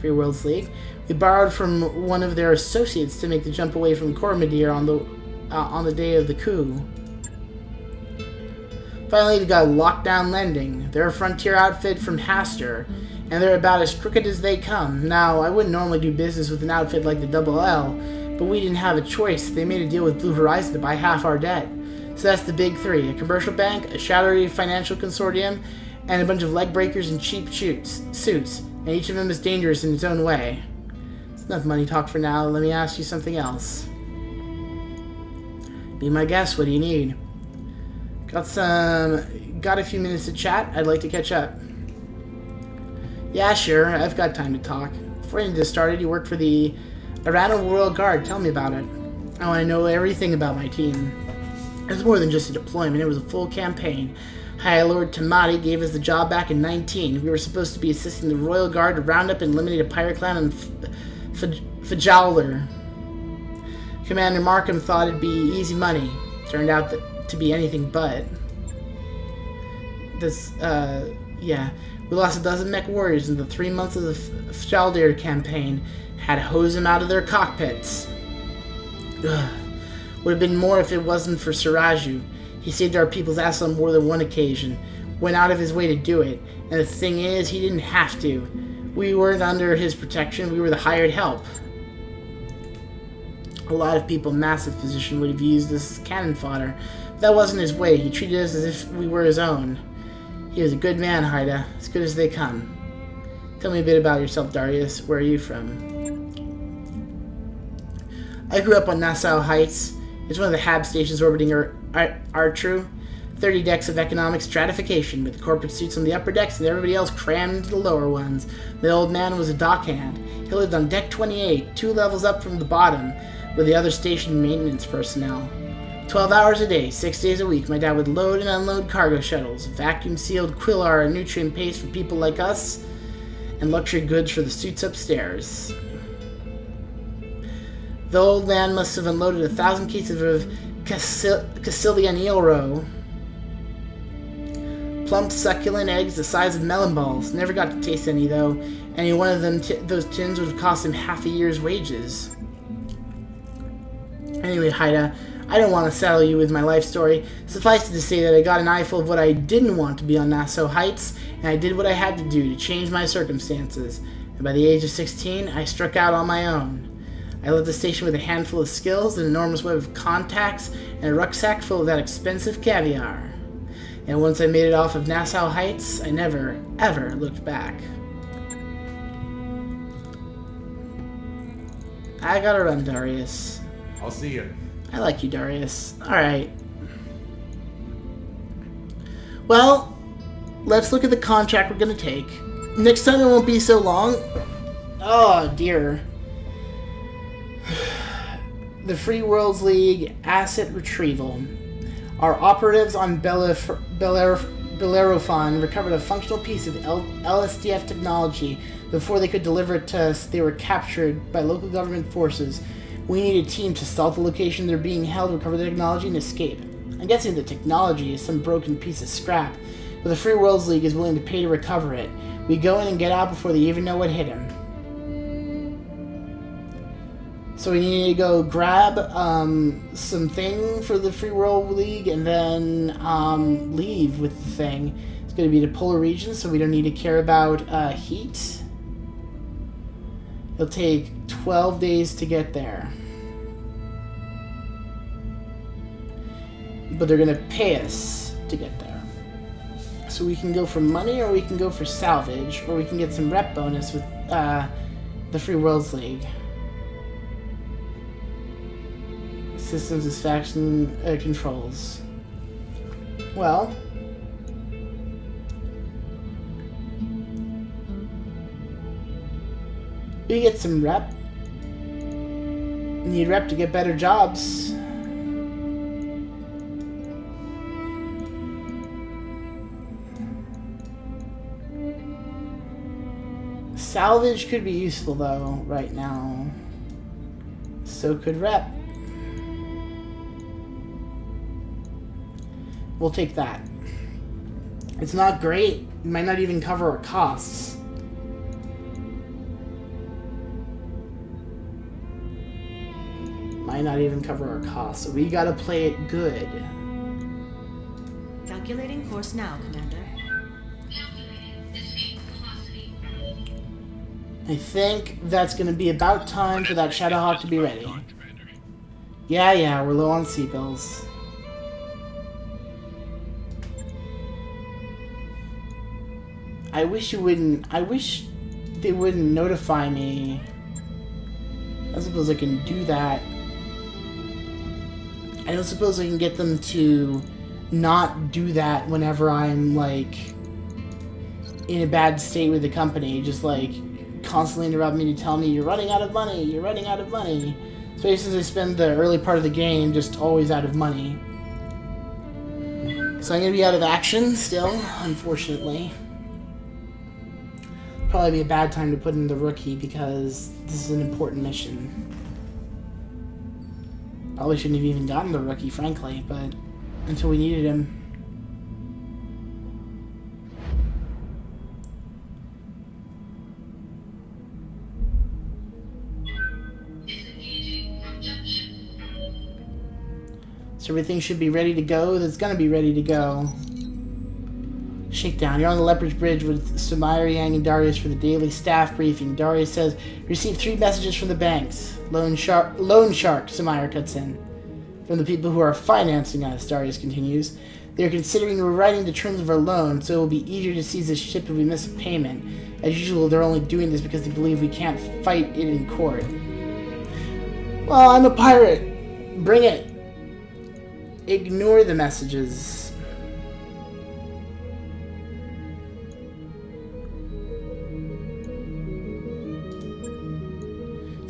Free Worlds League. We borrowed from one of their associates to make the jump away from Coromodir on the uh, on the day of the coup. Finally, we got Lockdown Lending. They're a frontier outfit from Haster, and they're about as crooked as they come. Now, I wouldn't normally do business with an outfit like the Double L, but we didn't have a choice. They made a deal with Blue Horizon to buy half our debt. So that's the big three a commercial bank, a shadowy financial consortium, and a bunch of leg breakers in cheap shoots, suits, and each of them is dangerous in its own way. It's enough money talk for now. Let me ask you something else. Be my guest. What do you need? Got some. Got a few minutes to chat. I'd like to catch up. Yeah, sure. I've got time to talk. Before you get started, you work for the Arano Royal Guard. Tell me about it. I want to know everything about my team. It was more than just a deployment, it was a full campaign. High Lord Tamati gave us the job back in 19. We were supposed to be assisting the Royal Guard to round up and eliminate a pirate clan in Fajaldar. Commander Markham thought it'd be easy money. Turned out that, to be anything but. This, uh, yeah. We lost a dozen mech warriors in the three months of the Fajaldar campaign. Had to hose them out of their cockpits. Ugh. Would have been more if it wasn't for Siraju. He saved our people's ass on more than one occasion. Went out of his way to do it. And the thing is, he didn't have to. We weren't under his protection, we were the hired help. A lot of people in Massive position would have used us as cannon fodder. But that wasn't his way. He treated us as if we were his own. He was a good man, Haida. As good as they come. Tell me a bit about yourself, Darius. Where are you from? I grew up on Nassau Heights. It's one of the HAB stations orbiting Ar- Ar- Artru. 30 decks of economic stratification, with corporate suits on the upper decks and everybody else crammed into the lower ones. The old man was a dockhand. He lived on deck 28, two levels up from the bottom, with the other station maintenance personnel. 12 hours a day, 6 days a week, my dad would load and unload cargo shuttles, vacuum sealed Quillar and nutrient paste for people like us, and luxury goods for the suits upstairs. The old man must have unloaded a thousand cases of Cassil- Cassilia Plump, succulent eggs the size of melon balls. Never got to taste any, though. Any one of them, those tins would cost him half a year's wages. Anyway, Haida, I don't want to saddle you with my life story. Suffice it to say that I got an eyeful of what I didn't want to be on Nassau Heights, and I did what I had to do to change my circumstances. And by the age of 16, I struck out on my own. I left the station with a handful of skills, an enormous web of contacts, and a rucksack full of that expensive caviar. And once I made it off of Nassau Heights, I never, ever looked back. I gotta run, Darius. I'll see you. I like you, Darius. Alright. Well, let's look at the contract we're gonna take. Next time it won't be so long. Oh, dear. The Free Worlds League Asset Retrieval. Our operatives on Belef- Beler- Bellerophon recovered a functional piece of L- LSDF technology before they could deliver it to us. They were captured by local government forces. We need a team to stealth the location they're being held, recover the technology, and escape. I'm guessing the technology is some broken piece of scrap, but the Free Worlds League is willing to pay to recover it. We go in and get out before they even know what hit him. So we need to go grab um, some thing for the Free World League and then um, leave with the thing. It's going to be the polar region, so we don't need to care about uh, heat. It'll take 12 days to get there. But they're going to pay us to get there. So we can go for money or we can go for salvage or we can get some rep bonus with uh, the Free Worlds League. Systems satisfaction uh, controls. Well, we get some rep. Need rep to get better jobs. Salvage could be useful though, right now. So could rep. We'll take that. It's not great. It might not even cover our costs. Might not even cover our costs. So we gotta play it good. Calculating course now, Commander. I think that's gonna be about time for that Shadowhawk to be ready. Yeah, yeah, we're low on C-bills. I wish you wouldn't. I wish they wouldn't notify me. I suppose I can do that. I don't suppose I can get them to not do that whenever I'm like in a bad state with the company. Just like constantly interrupt me to tell me you're running out of money. You're running out of money. Especially since I spend the early part of the game just always out of money. So I'm gonna be out of action still, unfortunately. Probably be a bad time to put in the rookie because this is an important mission. Probably shouldn't have even gotten the rookie, frankly, but until we needed him. So everything should be ready to go. That's gonna be ready to go. Shakedown. You're on the Leopard's Bridge with Sumire, Yang, and Darius for the daily staff briefing. Darius says, received three messages from the banks. Loan Shark, Loan Shark, Sumire cuts in. From the people who are financing us, Darius continues. They are considering rewriting the terms of our loan, so it will be easier to seize this ship if we miss a payment. As usual, they're only doing this because they believe we can't fight it in court. Well, I'm a pirate. Bring it. Ignore the messages.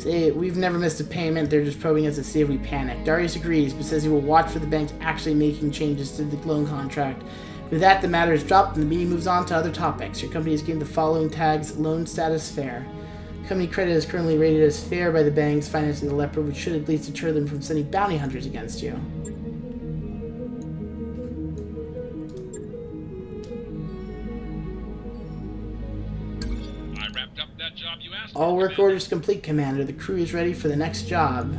Say, we've never missed a payment. They're just probing us to see if we panic. Darius agrees, but says he will watch for the banks actually making changes to the loan contract. With that, the matter is dropped and the meeting moves on to other topics. Your company is given the following tags loan status fair. Company credit is currently rated as fair by the banks financing the leopard, which should at least deter them from sending bounty hunters against you. All work orders complete, Commander. The crew is ready for the next job.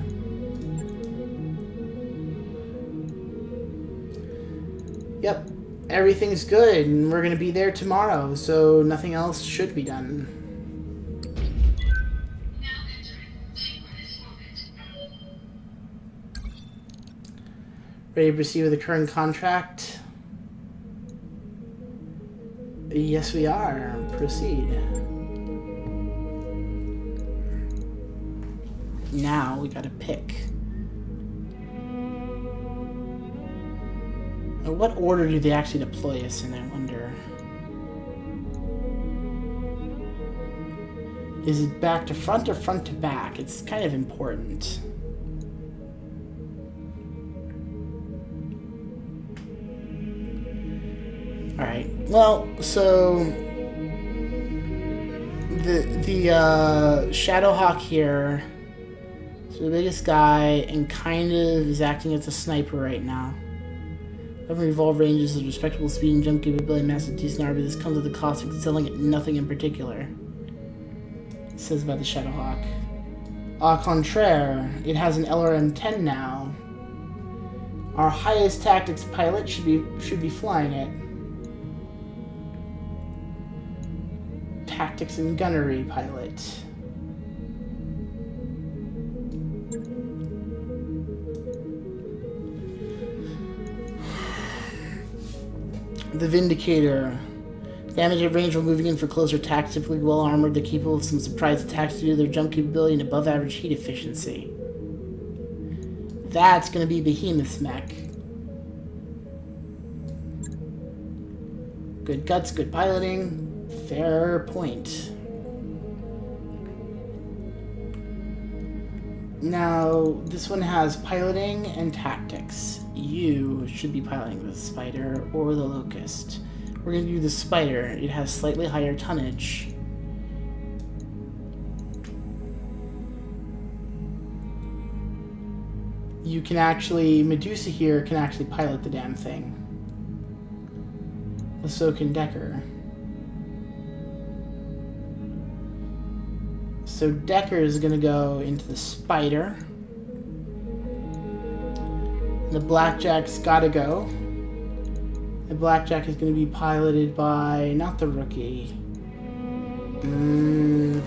Yep, everything's good, and we're gonna be there tomorrow, so nothing else should be done. Ready to proceed with the current contract? Yes, we are. Proceed. Now we gotta pick. Now, What order do they actually deploy us in, I wonder? Is it back to front or front to back? It's kind of important. Alright, well, so the the uh, Shadowhawk here the biggest guy and kind of is acting as a sniper right now. Weapon revolve ranges with respectable speed and jump capability, massive decent armor, this comes at the cost of excelling at nothing in particular. It says about the Shadowhawk. Au contraire, it has an LRM-10 now. Our highest tactics pilot should be should be flying it. Tactics and gunnery pilot. The Vindicator. Damage at range while moving in for closer attacks, typically well armored, they're capable of some surprise attacks due to their jump capability and above average heat efficiency. That's gonna be Behemoth's mech. Good guts, good piloting. Fair point. Now, this one has piloting and tactics. You should be piloting the Spider or the Locust. We're going to do the Spider. It has slightly higher tonnage. You can actually, Medusa here can actually pilot the damn thing. So can Dekker. So Dekker is gonna go into the spider. The blackjack's gotta go. The blackjack is gonna be piloted by not the rookie. Mm,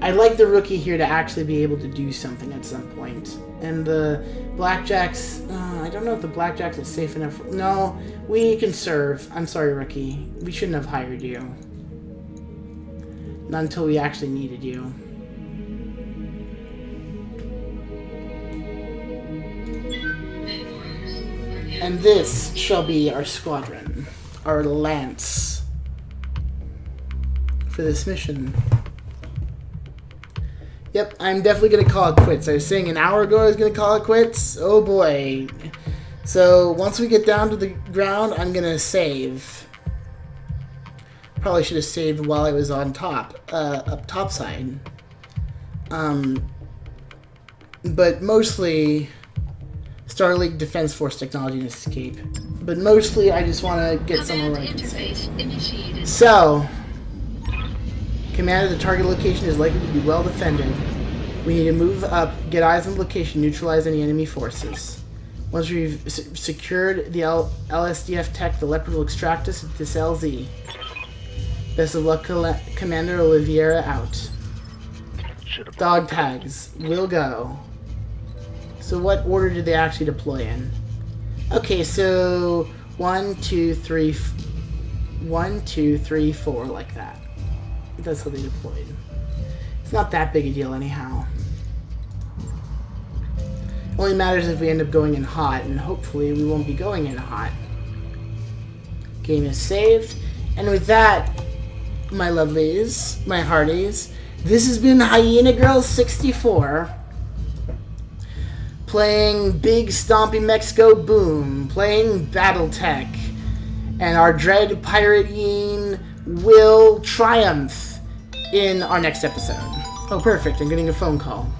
I'd like the rookie here to actually be able to do something at some point. And the blackjacks, uh, I don't know if the blackjacks is safe enough. No, we can serve. I'm sorry, rookie. We shouldn't have hired you. Not until we actually needed you. And this shall be our squadron, our lance for this mission. Yep, I'm definitely gonna call it quits. I was saying an hour ago I was gonna call it quits. Oh boy. So once we get down to the ground, I'm gonna save. Probably should have saved while I was on top, uh, up top side. Um, but mostly Star League Defense Force technology and escape. But mostly I just want to get somewhere where I can save. interface initiated. So, Commander, the target location is likely to be well defended. We need to move up, get eyes on the location, neutralize any enemy forces. Once we've s- secured the L- LSDF tech, the Leopard will extract us at this LZ. Best of luck, Commander Oliveira out. Dog tags will go. So, what order did they actually deploy in? Okay, so one, two, three, f- one, two, three, four, like that. That's how they deployed. It's not that big a deal, anyhow. Only matters if we end up going in hot, and hopefully we won't be going in hot. Game is saved, and with that, my lovelies, my hearties, this has been Hyena Girl 64 playing Big Stompy Mechs Go Boom, playing Battletech, and our dread pirate Yeen will triumph in our next episode. Oh, perfect, I'm getting a phone call.